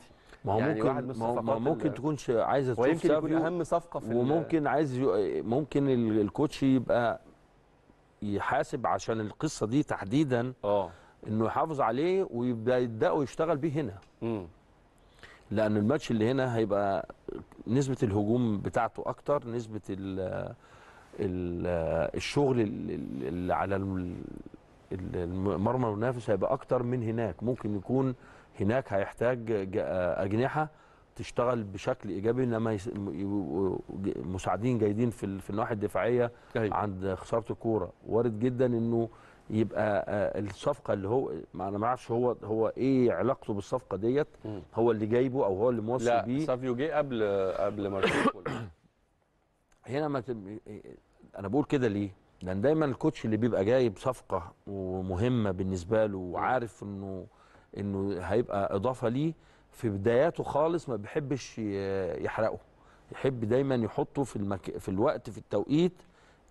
ما هو يعني ممكن ما هو- ممكن تكون عايزة تشوف ويمكن يكون أهم صفقة في وممكن عايز ممكن ال- الكوتش يبقى يحاسب عشان القصة دي تحديدا. آه. انه يحافظ عليه ويبدأ يبداوا يشتغل بيه هنا. امم لأن الماتش اللي هنا هيبقى نسبة الهجوم بتاعته أكتر نسبة ال ال الشغل ال- ال- اللي على الم- ال- المرمى المنافس هيبقى أكتر من هناك. ممكن يكون هناك هيحتاج أجنحة تشتغل بشكل إيجابي إنما مساعدين جيدين في في النواحي الدفاعية أيوة. عند خسارة الكورة. وارد جدا إنه يبقى آه، الصفقة اللي هو ما أنا ما أعرفش هو هو إيه علاقته بالصفقة ديت. هو اللي جايبه أو هو اللي موصل لا بيه؟ سافيو جه قبل قبل مارتينيز [COUGHS] هنا ما تب... أنا بقول كده ليه؟ لأن دايما ال coach اللي بيبقى جايب صفقة ومهمة بالنسبة له وعارف إنه إنه هيبقى إضافة ليه في بداياته خالص ما بيحبش يحرقه. يحب دايما يحطه في المك... في الوقت في التوقيت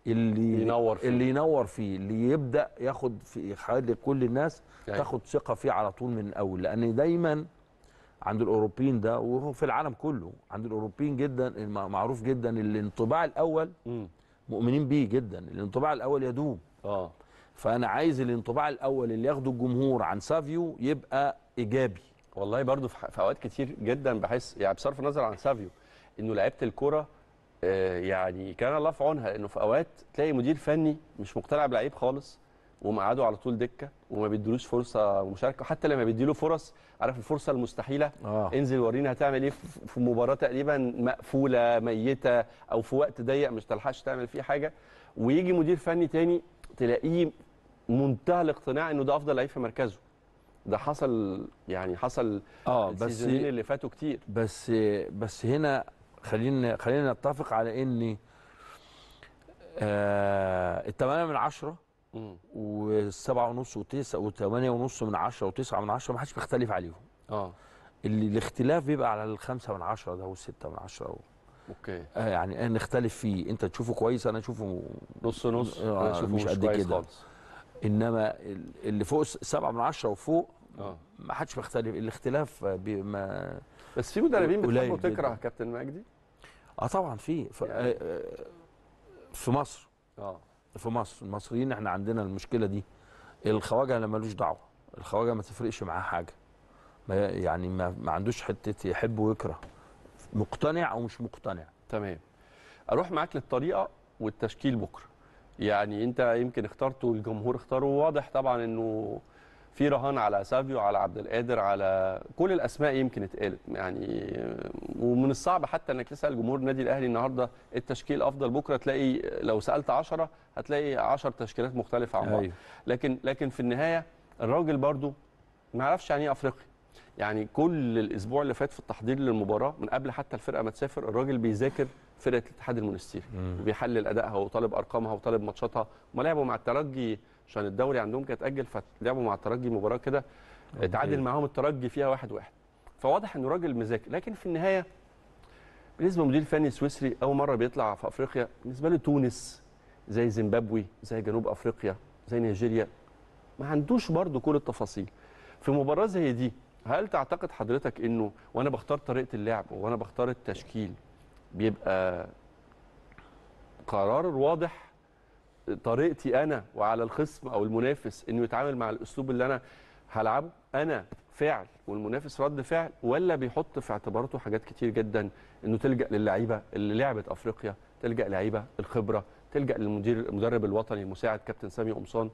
اللي ينور فيه. اللي ينور فيه اللي يبدأ ياخد في يخلي كل الناس أيوة. تاخد ثقة فيه على طول من الأول. لأن دايما عند الأوروبيين ده وهو في العالم كله عند الأوروبيين جدا معروف جدا الانطباع الأول مؤمنين بيه جدا. الانطباع الأول يدوم. آه. فأنا عايز الانطباع الأول اللي ياخده الجمهور عن سافيو يبقى إيجابي. والله برضو في, أوقات كتير جدا بحس يعني بصرف النظر عن سافيو إنه لعيبة الكوره يعني كان الله في عونها لأنه في أوقات تلاقي مدير فني مش مقتنع بلعيب خالص ومقعده على طول دكة وما بيديلوش فرصة مشاركة حتى لما بيديله فرص عارف الفرصة المستحيلة آه. انزل ورينا هتعمل إيه في مباراة تقريبا مقفولة ميتة أو في وقت ضيق مش تلحقش تعمل فيه حاجة. ويجي مدير فني تاني تلاقيه منتهى الاقتناع إنه ده أفضل لعيب في مركزه. ده حصل يعني حصل آه بس اللي فاتوا كتير. بس بس هنا خلينا خلينا نتفق على إن آه الثمانية من عشرة. والسبعة ونص وتسعة وثمانية ونص من عشرة وتسعة من عشرة ما حدش بيختلف عليهم. آه. اللي الاختلاف بيبقى على الخمسة من عشرة ده والستة من عشرة أوكي. آه يعني نختلف فيه. أنت تشوفه كويس أنا أشوفه نص نص. آه، أنا أشوفه مش قد كده. خالص. إنما ال- اللي فوق سبعة من عشرة وفوق آه. ما حدش بيختلف. الاختلاف بي ما بس في مدربين قليل بتحب جداً. تكره كابتن مجدي؟ آه طبعا في ف... يعني- آه، آه، في مصر. آه. في مصر المصريين إحنا عندنا المشكلة دي. الخواجة اللي ملوش دعوة. الخواجة ما تفرقش معاه حاجة. ما يعني ما, ما عندوش حتة يحب ويكره. مقتنع أو مش مقتنع. تمام. أروح معاك للطريقة والتشكيل بكرة. يعني أنت يمكن اخترته والجمهور اختاره. واضح طبعا إنه في رهان على سافيو على عبد القادر على كل الأسماء يمكن اتقالت. يعني ومن الصعب حتى إنك تسأل جمهور النادي الأهلي النهارده التشكيل أفضل. بكرة تلاقي لو سألت 10 هتلاقي 10 تشكيلات مختلفة عن بعض. أيوه. لكن لكن في النهاية الراجل برضو ما يعرفش يعني إيه أفريقيا. يعني كل الأسبوع اللي فات في التحضير للمباراة من قبل حتى الفرقة ما تسافر الراجل بيذاكر فرقة الاتحاد المونستيري بيحلل أدائها وطالب أرقامها وطالب ماتشاتها. هم لعبوا مع الترجي عشان الدوري عندهم كان اتأجل فلعبوا مع الترجي مباراة كده اتعادل معاهم الترجي فيها واحد واحد. فواضح انه راجل مذاكر لكن في النهاية بالنسبة لمدير فني سويسري أول مرة بيطلع في أفريقيا بالنسبة له تونس زي زيمبابوي زي جنوب أفريقيا زي نيجيريا ما عندوش برضو كل التفاصيل. في مباراة زي دي هل تعتقد حضرتك إنه وأنا بختار طريقة اللعب وأنا بختار التشكيل بيبقى قرار واضح؟ طريقتي أنا وعلى الخصم أو المنافس إنه يتعامل مع الأسلوب اللي أنا هلعبه أنا فعل والمنافس رد فعل ولا بيحط في اعتباراته حاجات كتير جدا إنه تلجأ للعيبة اللي لعبت أفريقيا تلجأ لعيبة الخبرة تلجأ للمدير المدرب الوطني المساعد كابتن سامي قمصان.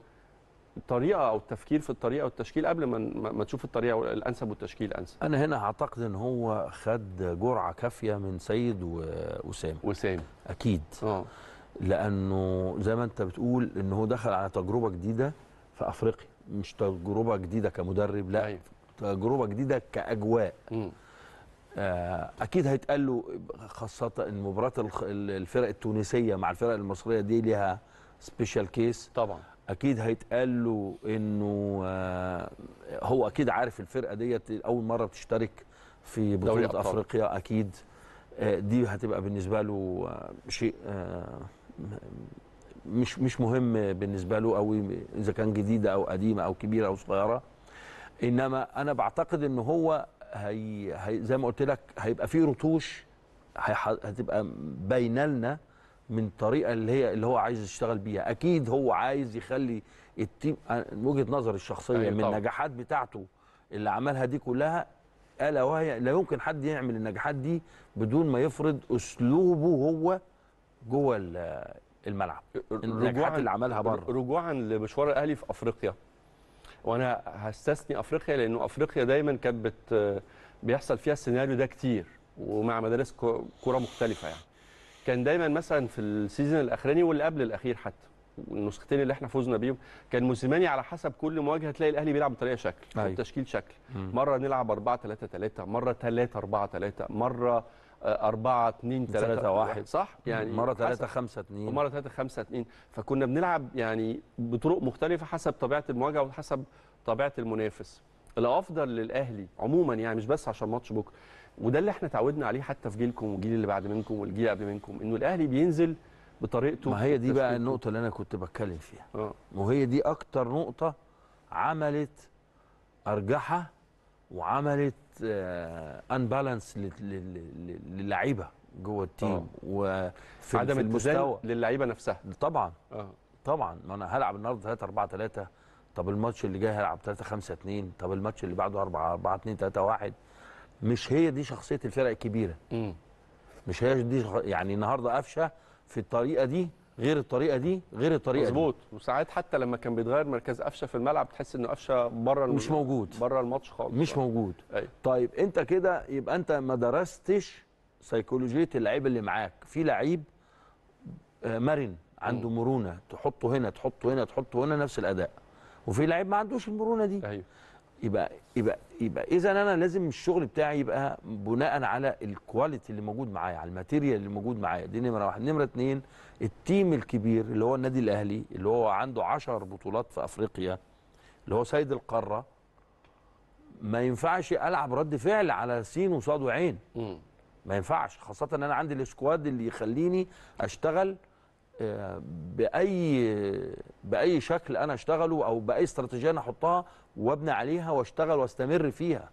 الطريقة أو التفكير في الطريقة والتشكيل قبل ما ما ما تشوف الطريقة الأنسب والتشكيل الانسب أنا هنا أعتقد إن هو خد جرعة كافية من سيد واسامه وسام أكيد. آه. لأنه زي ما انت بتقول إن هو دخل على تجربة جديدة في أفريقيا مش تجربة جديدة كمدرب لا أيوة. تجربة جديدة كأجواء. آه، أكيد هيتقال له خاصة إن مباراة الفرق التونسية مع الفرق المصرية دي ليها special case طبعا أكيد هيتقال له إنه آه، هو أكيد عارف الفرقة ديت أول مرة بتشترك في بطولة. أفريقيا أكيد آه، دي هتبقى بالنسبة له آه، شيء آه، مش مش مهم بالنسبة له قوي إذا كان جديدة أو قديمة أو كبيرة أو صغيرة إنما أنا بعتقد إن هو هي, هي زي ما قلت لك هيبقى فيه رتوش هتبقى باينه لنا من الطريقة اللي هي اللي هو عايز يشتغل بيها أكيد هو عايز يخلي التيم من وجهة نظري الشخصية أيوة من. النجاحات بتاعته اللي عملها دي كلها ألا وهي لا يمكن حد يعمل النجاحات دي بدون ما يفرض أسلوبه هو جوه ال- الملعب النجاحات اللي عملها بره رجوعا لمشوار الأهلي في أفريقيا وأنا هستثني أفريقيا لأنه أفريقيا دايما كانت بت بيحصل فيها السيناريو ده كتير ومع مدارس كورة مختلفة يعني كان دايما مثلا في السيزون الأخراني واللي قبل الأخير حتى النسختين اللي إحنا فوزنا بيهم كان موسيماني على حسب كل مواجهة تلاقي الأهلي بيلعب بطريقة شكل. أيوة. تشكيل شكل مم. مرة نلعب 4 3 3 مرة 3 4 3 مرة 4 2 3 3 1 صح؟ يعني مرة 3 حسب. 5 2 ومرة 3 5 2 فكنا بنلعب يعني بطرق مختلفة حسب طبيعة المواجهة وحسب طبيعة المنافس. الأفضل للأهلي عموما يعني مش بس عشان ماتش بكرة. وده اللي إحنا اتعودنا عليه حتى في جيلكم والجيل اللي بعد منكم والجيل قبل منكم إنه الأهلي بينزل بطريقته ما هي دي بقى. النقطة اللي أنا كنت بتكلم فيها. آه. وهي دي أكتر نقطة عملت ارجحه وعملت انبالانس للعيبة جوه التيم آه. وفي عدم المستوى. للعيبة نفسها. طبعا. آه. طبعا. ما أنا هلعب النهارده 3 4 3 طب الماتش اللي جاي هلعب 3 5 2 طب الماتش اللي بعده 4 4 2 3 1 مش هي دي شخصية الفرق الكبيرة. مش هي دي يعني النهارده قفشة في الطريقة دي. غير الطريقة دي غير الطريقة دي. مظبوط. وساعات حتى لما كان بيتغير مركز قفشة في الملعب تحس إنه قفشة بره مش موجود. بره الماتش خالص. مش. موجود. أيوه. طيب أنت كده يبقى أنت ما درستش سيكولوجيه اللعيب اللي معاك. في لعيب آه، مرن عنده مرونة تحطه هنا تحطه هنا تحطه هنا نفس الأداء. وفي لعيب ما عندوش المرونة دي. أيوه. يبقى يبقى يبقى إذا أنا لازم الشغل بتاعي يبقى بناء على ال quality اللي موجود معايا على ال material اللي موجود معايا. دي نمرة واحد. نمرة اتنين ال team الكبير اللي هو النادي الأهلي اللي هو عنده 10 بطولات في أفريقيا اللي هو سيد القارة ما ينفعش ألعب رد فعل على سين وصاد وعين. ما ينفعش. خاصة إن أنا عندي ال squad اللي يخليني أشتغل بأي بأي شكل أنا أشتغله أو بأي استراتيجية أنا أحطها وأبني عليها وأشتغل وأستمر فيها.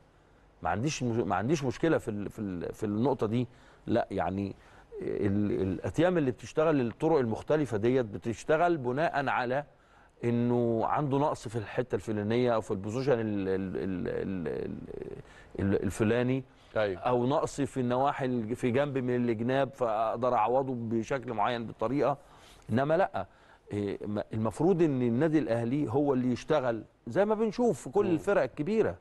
ما عنديش ما عنديش مشكلة في في في النقطة دي. لا يعني ال- الاتيام اللي بتشتغل الطرق المختلفة ديت بتشتغل بناء على إنه عنده نقص في الحتة الفلانية أو في البوزيشن ال- ال- ال- ال- ال- الفلاني أيوه. أو نقص في النواحي في جنب من الجناب فأقدر أعوضه بشكل معين بالطريقة. إنما لأ إيه، المفروض إن النادي الأهلي هو اللي يشتغل زي ما بنشوف في كل الفرق الكبيرة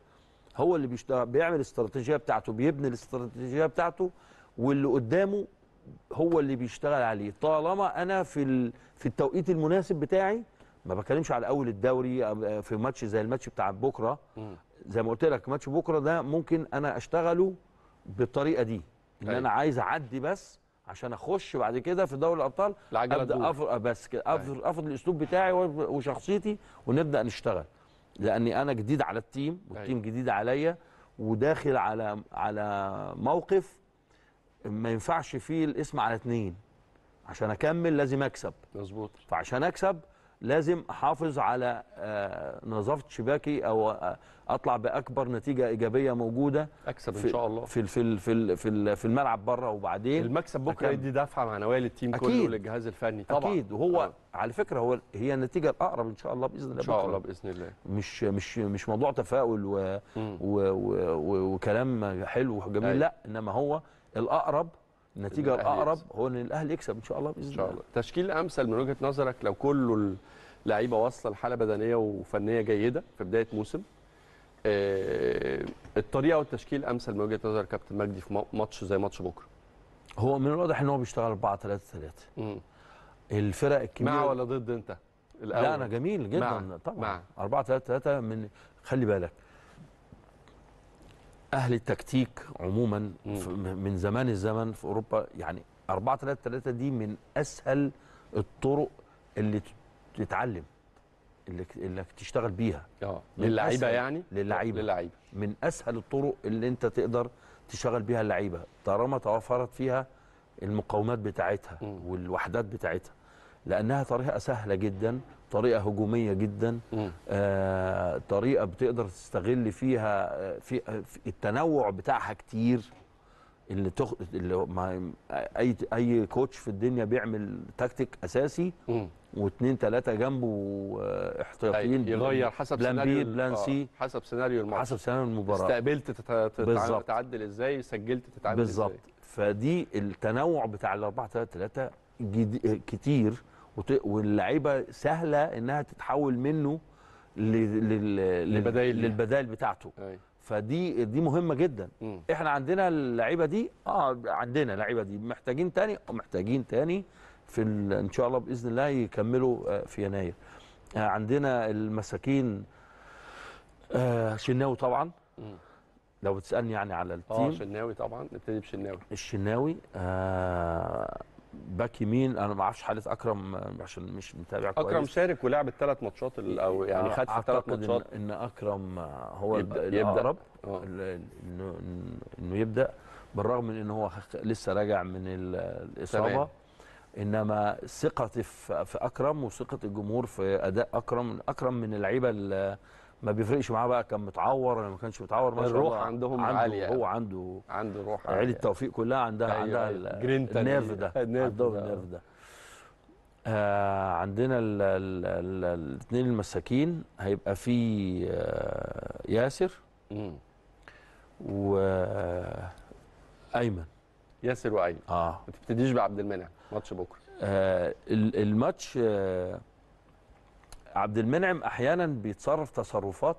هو اللي بيشتغل بيعمل الاستراتيجيه بتاعته بيبني الاستراتيجية بتاعته واللي قدامه هو اللي بيشتغل عليه طالما أنا في. في التوقيت المناسب بتاعي ما بتكلمش على أول الدوري أو في ماتش زي الماتش بتاع بكرة. زي ما قلت لك ماتش بكرة ده ممكن أنا أشتغله بالطريقة دي إن أيوة. أنا عايز أعدي بس عشان أخش بعد كده في دوري الأبطال أبدأ. أفر... بس كده افرض افرض الأسلوب بتاعي وشخصيتي ونبدأ نشتغل لأني أنا جديد على ال team وال team أيوة. جديد عليا وداخل على على موقف ما ينفعش فيه الاسم على اتنين عشان أكمل لازم أكسب مظبوط فعشان أكسب لازم أحافظ على آه، نظافة شباكي أو آه، أطلع بأكبر نتيجة إيجابية موجودة أكسب إن شاء الله في في في في, في, الملعب بره وبعدين المكسب بكرة. يدي دفعة معنويه لل team كله. وللجهاز الفني طبعا أكيد وهو آه. على فكرة هو هي النتيجة الأقرب إن شاء الله بإذن الله إن شاء بكرة. الله بإذن الله مش مش مش موضوع تفاؤل. و و و وكلام حلو وجميل أيوة. لا إنما هو الأقرب النتيجه الاقرب. هو إن الأهلي يكسب إن شاء الله بإذن إن شاء الله. تشكيل أمثل من وجهة نظرك لو كله اللعيبة واصلة لحالة بدنية وفنية جيدة في بداية موسم؟ آه، الطريقة والتشكيل أمثل من وجهة نظر كابتن مجدي في ماتش زي ماتش بكرة؟ هو من الواضح إن هو بيشتغل 4 3 3 مم. الفرق الكبيرة مع ولا ضد أنت؟ الأول. لا أنا جميل جدا. مع. طبعا. مع. 4 3 3 من خلي بالك. أهل التكتيك عموما من زمان الزمن في أوروبا يعني 4 3 3 دي من أسهل الطرق اللي تتعلم اللي ك- اللي تشتغل بيها آه للعيبة. يعني للعيبة. للعيبة من أسهل الطرق اللي أنت تقدر تشتغل بيها اللعيبة طالما توفرت فيها المقومات بتاعتها. والوحدات بتاعتها لأنها طريقة سهلة جدا طريقة هجومية جدا. آه، طريقة بتقدر تستغل فيها آه، في آه، في التنوع بتاعها كتير اللي تخ... اللي ما... أي أي coach في الدنيا بيعمل تكتيك أساسي مم. واثنين ثلاثة جنبه آه، احتياطيين يغير حسب plan سيناريو B plan آه، C حسب سيناريو الماتش حسب سيناريو المباراة استقبلت تت- تتع- بالظبط. تتعدل إزاي سجلت تتعدل بالظبط إزاي فدي التنوع بتاع ال 4 3 3 جد... كتير. واللعيبة سهلة إنها تتحول منه ل... لل... لل... للبدايل ليها. للبدائل بتاعته. فدي دي مهمة جدا. إحنا عندنا اللعيبة دي آه عندنا اللعيبة دي محتاجين تاني محتاجين تاني في. إن شاء الله بإذن الله يكملوا آه، في يناير آه، عندنا المساكين آه شناوي طبعا. لو بتسألني يعني على آه ال team شناوي طبعا نبتدي بشناوي الشناوي آه back يمين أنا ما أعرفش حاله أكرم آه، عشان مش متابع كويس. اكرم شارك ولعب الثلاث ماتشات أو يعني آه، خد في الثلاث ماتشات إن, إن أكرم آه، هو يبدأ-. الأقرب. ال- انه يبدأ. بالرغم من إن هو لسه راجع من ال- الإصابة. تمام. إنما ثقتي في أكرم وثقة الجمهور في أداء أكرم أكرم من اللعيبة ما بيفرقش معاه بقى كان متعور ولا ما كانش متعور ما شاء الروح الله عندهم عنده عالية هو. عنده عنده روح عيله عالية. التوفيق كلها عندها أيوة، عندها أيوة. النيرف. ده عندهم ده. النيرف ده آه عندنا الاثنين المساكين هيبقى في آه ياسر مم. وايمن ياسر وأيمن آه ما تبتديش بعبد المنعم ماتش بكرة آه، ال- الماتش آه، عبد المنعم أحيانا بيتصرف تصرفات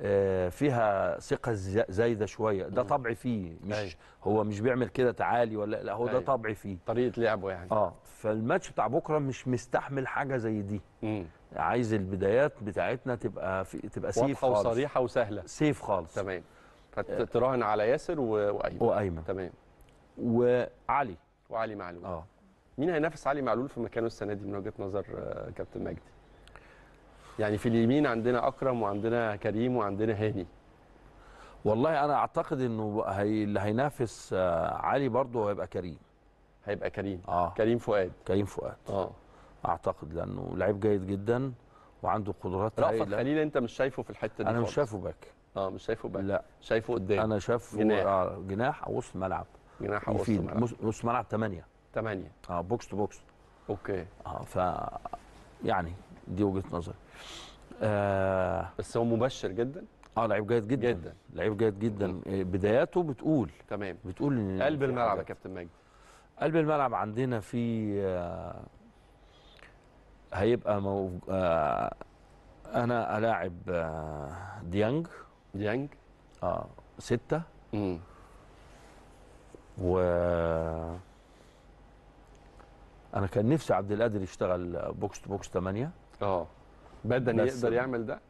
آه، فيها ثقة زايدة شوية. ده مم. طبع فيه مش أيوة. هو مش بيعمل كده تعالي ولا لا هو ده أيوة. طبع فيه. طريقة لعبه يعني. آه فالماتش بتاع بكرة مش مستحمل حاجة زي دي. مم. عايز البدايات بتاعتنا تبقى في تبقى سيف واضحه خالص. وصريحة وسهلة. سيف خالص. تمام. فتراهن على ياسر و- وأيمن. وأيمن. تمام. وعلي. وعلي معلول. آه. مين هينافس علي معلول في مكانه السنة دي من وجهة نظر آه، كابتن مجدي؟ يعني في اليمين عندنا أكرم وعندنا كريم وعندنا هاني. والله أنا أعتقد إنه هي اللي هينافس آه، علي برضه هيبقى كريم. هيبقى كريم. آه. كريم فؤاد. كريم فؤاد. آه. أعتقد لأنه لعيب جيد جدا وعنده قدرات رأفت خليل أنت مش شايفه في الحتة دي أنا مش. شايفه back. آه مش شايفه back. لا. شايفه قدام. أنا شايفه جناح. آه، جناح أو وسط ملعب. جناح أو وسط ملعب. وسط ملعب 8 8 آه box to box. Okay. آه ف يعني دي وجهة نظري. آه بس هو مبشر جدا؟ آه، لعيب جيد جدا. جدا. لعيب جيد جدا. آه، بداياته بتقول. تمام. بتقول إن قلب الملعب يا. كابتن مجدي قلب الملعب عندنا في آه، هيبقى مو... آه، أنا ألاعب آه، ديانج. ديانج؟ آه ستة. امم و أنا كان نفسي عبد القادر يشتغل box to box 8 آه. بدني يقدر يعمل ده؟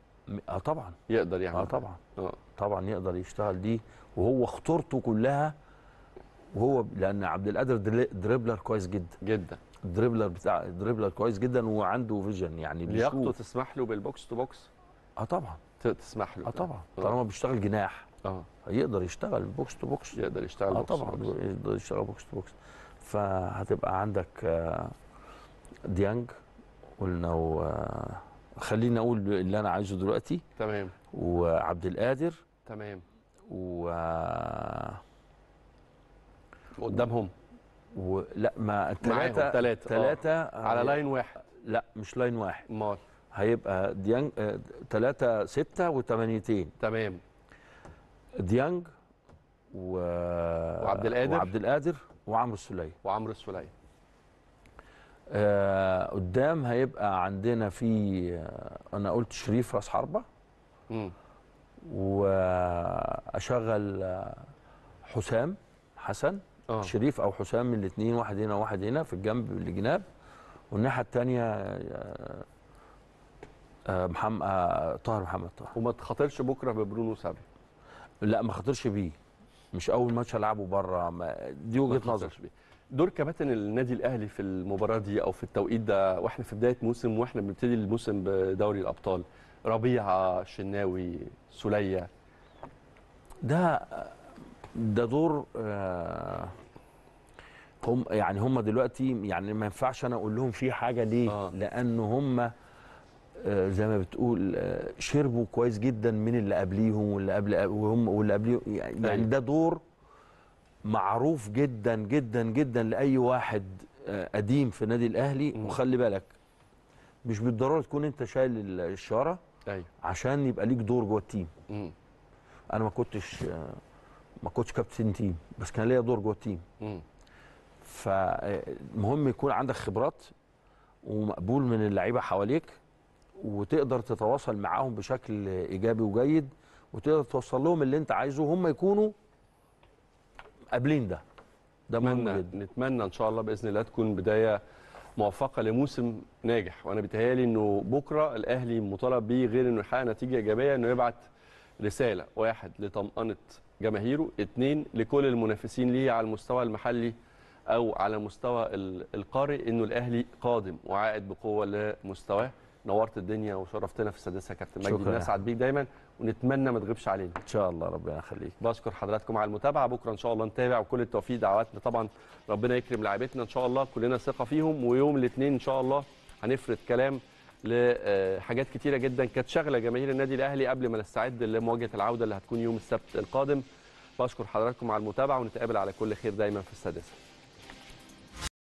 آه طبعا. يقدر يعمل آه. طبعا. آه. طبعا يقدر يشتغل دي وهو خطورته كلها وهو لأن عبد القادر dri- dribbler كويس جدا. جدا. dribbler بتاع dribbler كويس جدا وعنده vision يعني لياقته تسمح له بال box to box آه طبعا. تسمح له. آه طبعا. آه. طالما بيشتغل جناح. آه. يقدر يشتغل box to box يقدر يشتغل آه box to طبعا. box. يقدر يشتغل box to box فهتبقى عندك آه، ديانج قلنا و... خليني أقول اللي أنا عايزه دلوقتي. تمام. وعبد القادر. تمام. و... قدامهم. ولا ما معاهم الثلاثه آه. ثلاثة على line واحد. لا مش line واحد. أمال. هيبقى ديانج ثلاثة ستة وثمانيتين تمام. ديانج و... وعبد القادر. وعبد القادر وعمرو السولية وعمرو السوليه آه قدام هيبقى عندنا في آه، أنا قلت شريف راس امم وأشغل آه، حسام حسن. آه. شريف أو حسام من الاثنين واحد هنا وواحد هنا في الجنب الجناب والناحية الثانية محمد طاهر محمد طاهر. وما تخاطرش بكرة ببرونو سابي. لا ما خاطرش بيه. مش أول ماتش ألعبه بره. دي وجهة نظر بيه. دور كباتن النادي الأهلي في المباراة دي أو في التوقيت ده وإحنا في بداية موسم وإحنا بنبتدي الموسم بدوري الأبطال ربيعه شناوي سولية ده ده دور آه، هم يعني هم دلوقتي يعني ما ينفعش أنا أقول لهم في حاجة ليه؟ آه. لأن هم آه، زي ما بتقول آه، شربوا كويس جدا من اللي قبليهم واللي قبل وهم واللي قبليهم يعني أيوة. ده دور معروف جدا جدا جدا لأي واحد آه، قديم في النادي الأهلي. مم. وخلي بالك مش بالضرورة تكون أنت شايل الشاره أيوه. عشان يبقى ليك دور جوه التيم. امم أنا ما كنتش ما كنتش كابتن تيم بس كان ليا دور جوه التيم. امم فالمهم يكون عندك خبرات ومقبول من اللعيبة حواليك وتقدر تتواصل معاهم بشكل إيجابي وجيد وتقدر توصل لهم اللي أنت عايزه وهم يكونوا قابلين ده. ده مهم نتمنى جدا. نتمنى إن شاء الله بإذن الله تكون بداية موفقة لموسم ناجح. وأنا بيتهيألي إنه بكرة الأهلي مطالب بيه غير إنه يحقق نتيجة إيجابية إنه يبعت رسالة. واحد لطمأنة جماهيره اثنين لكل المنافسين ليه على المستوى المحلي أو على المستوى ال- القاري إنه الأهلي قادم وعائد بقوة لمستواه. نورت الدنيا وشرفتنا في السادسة يا كابتن مجدي. شكراً. نسعد بيك دايما. ونتمنى ما تغيبش علينا. إن شاء الله ربنا يخليك. بشكر حضراتكم على المتابعة. بكرة إن شاء الله نتابع وكل التوفيق دعواتنا. طبعا ربنا يكرم لاعيبتنا إن شاء الله. كلنا ثقة فيهم. ويوم الاثنين إن شاء الله هنفرد كلام لحاجات كتيرة جدا. كانت شاغله جماهير النادي الأهلي قبل ما نستعد لمواجهة العودة اللي هتكون يوم السبت القادم. بشكر حضراتكم على المتابعة ونتقابل على كل خير دايما في السادسة.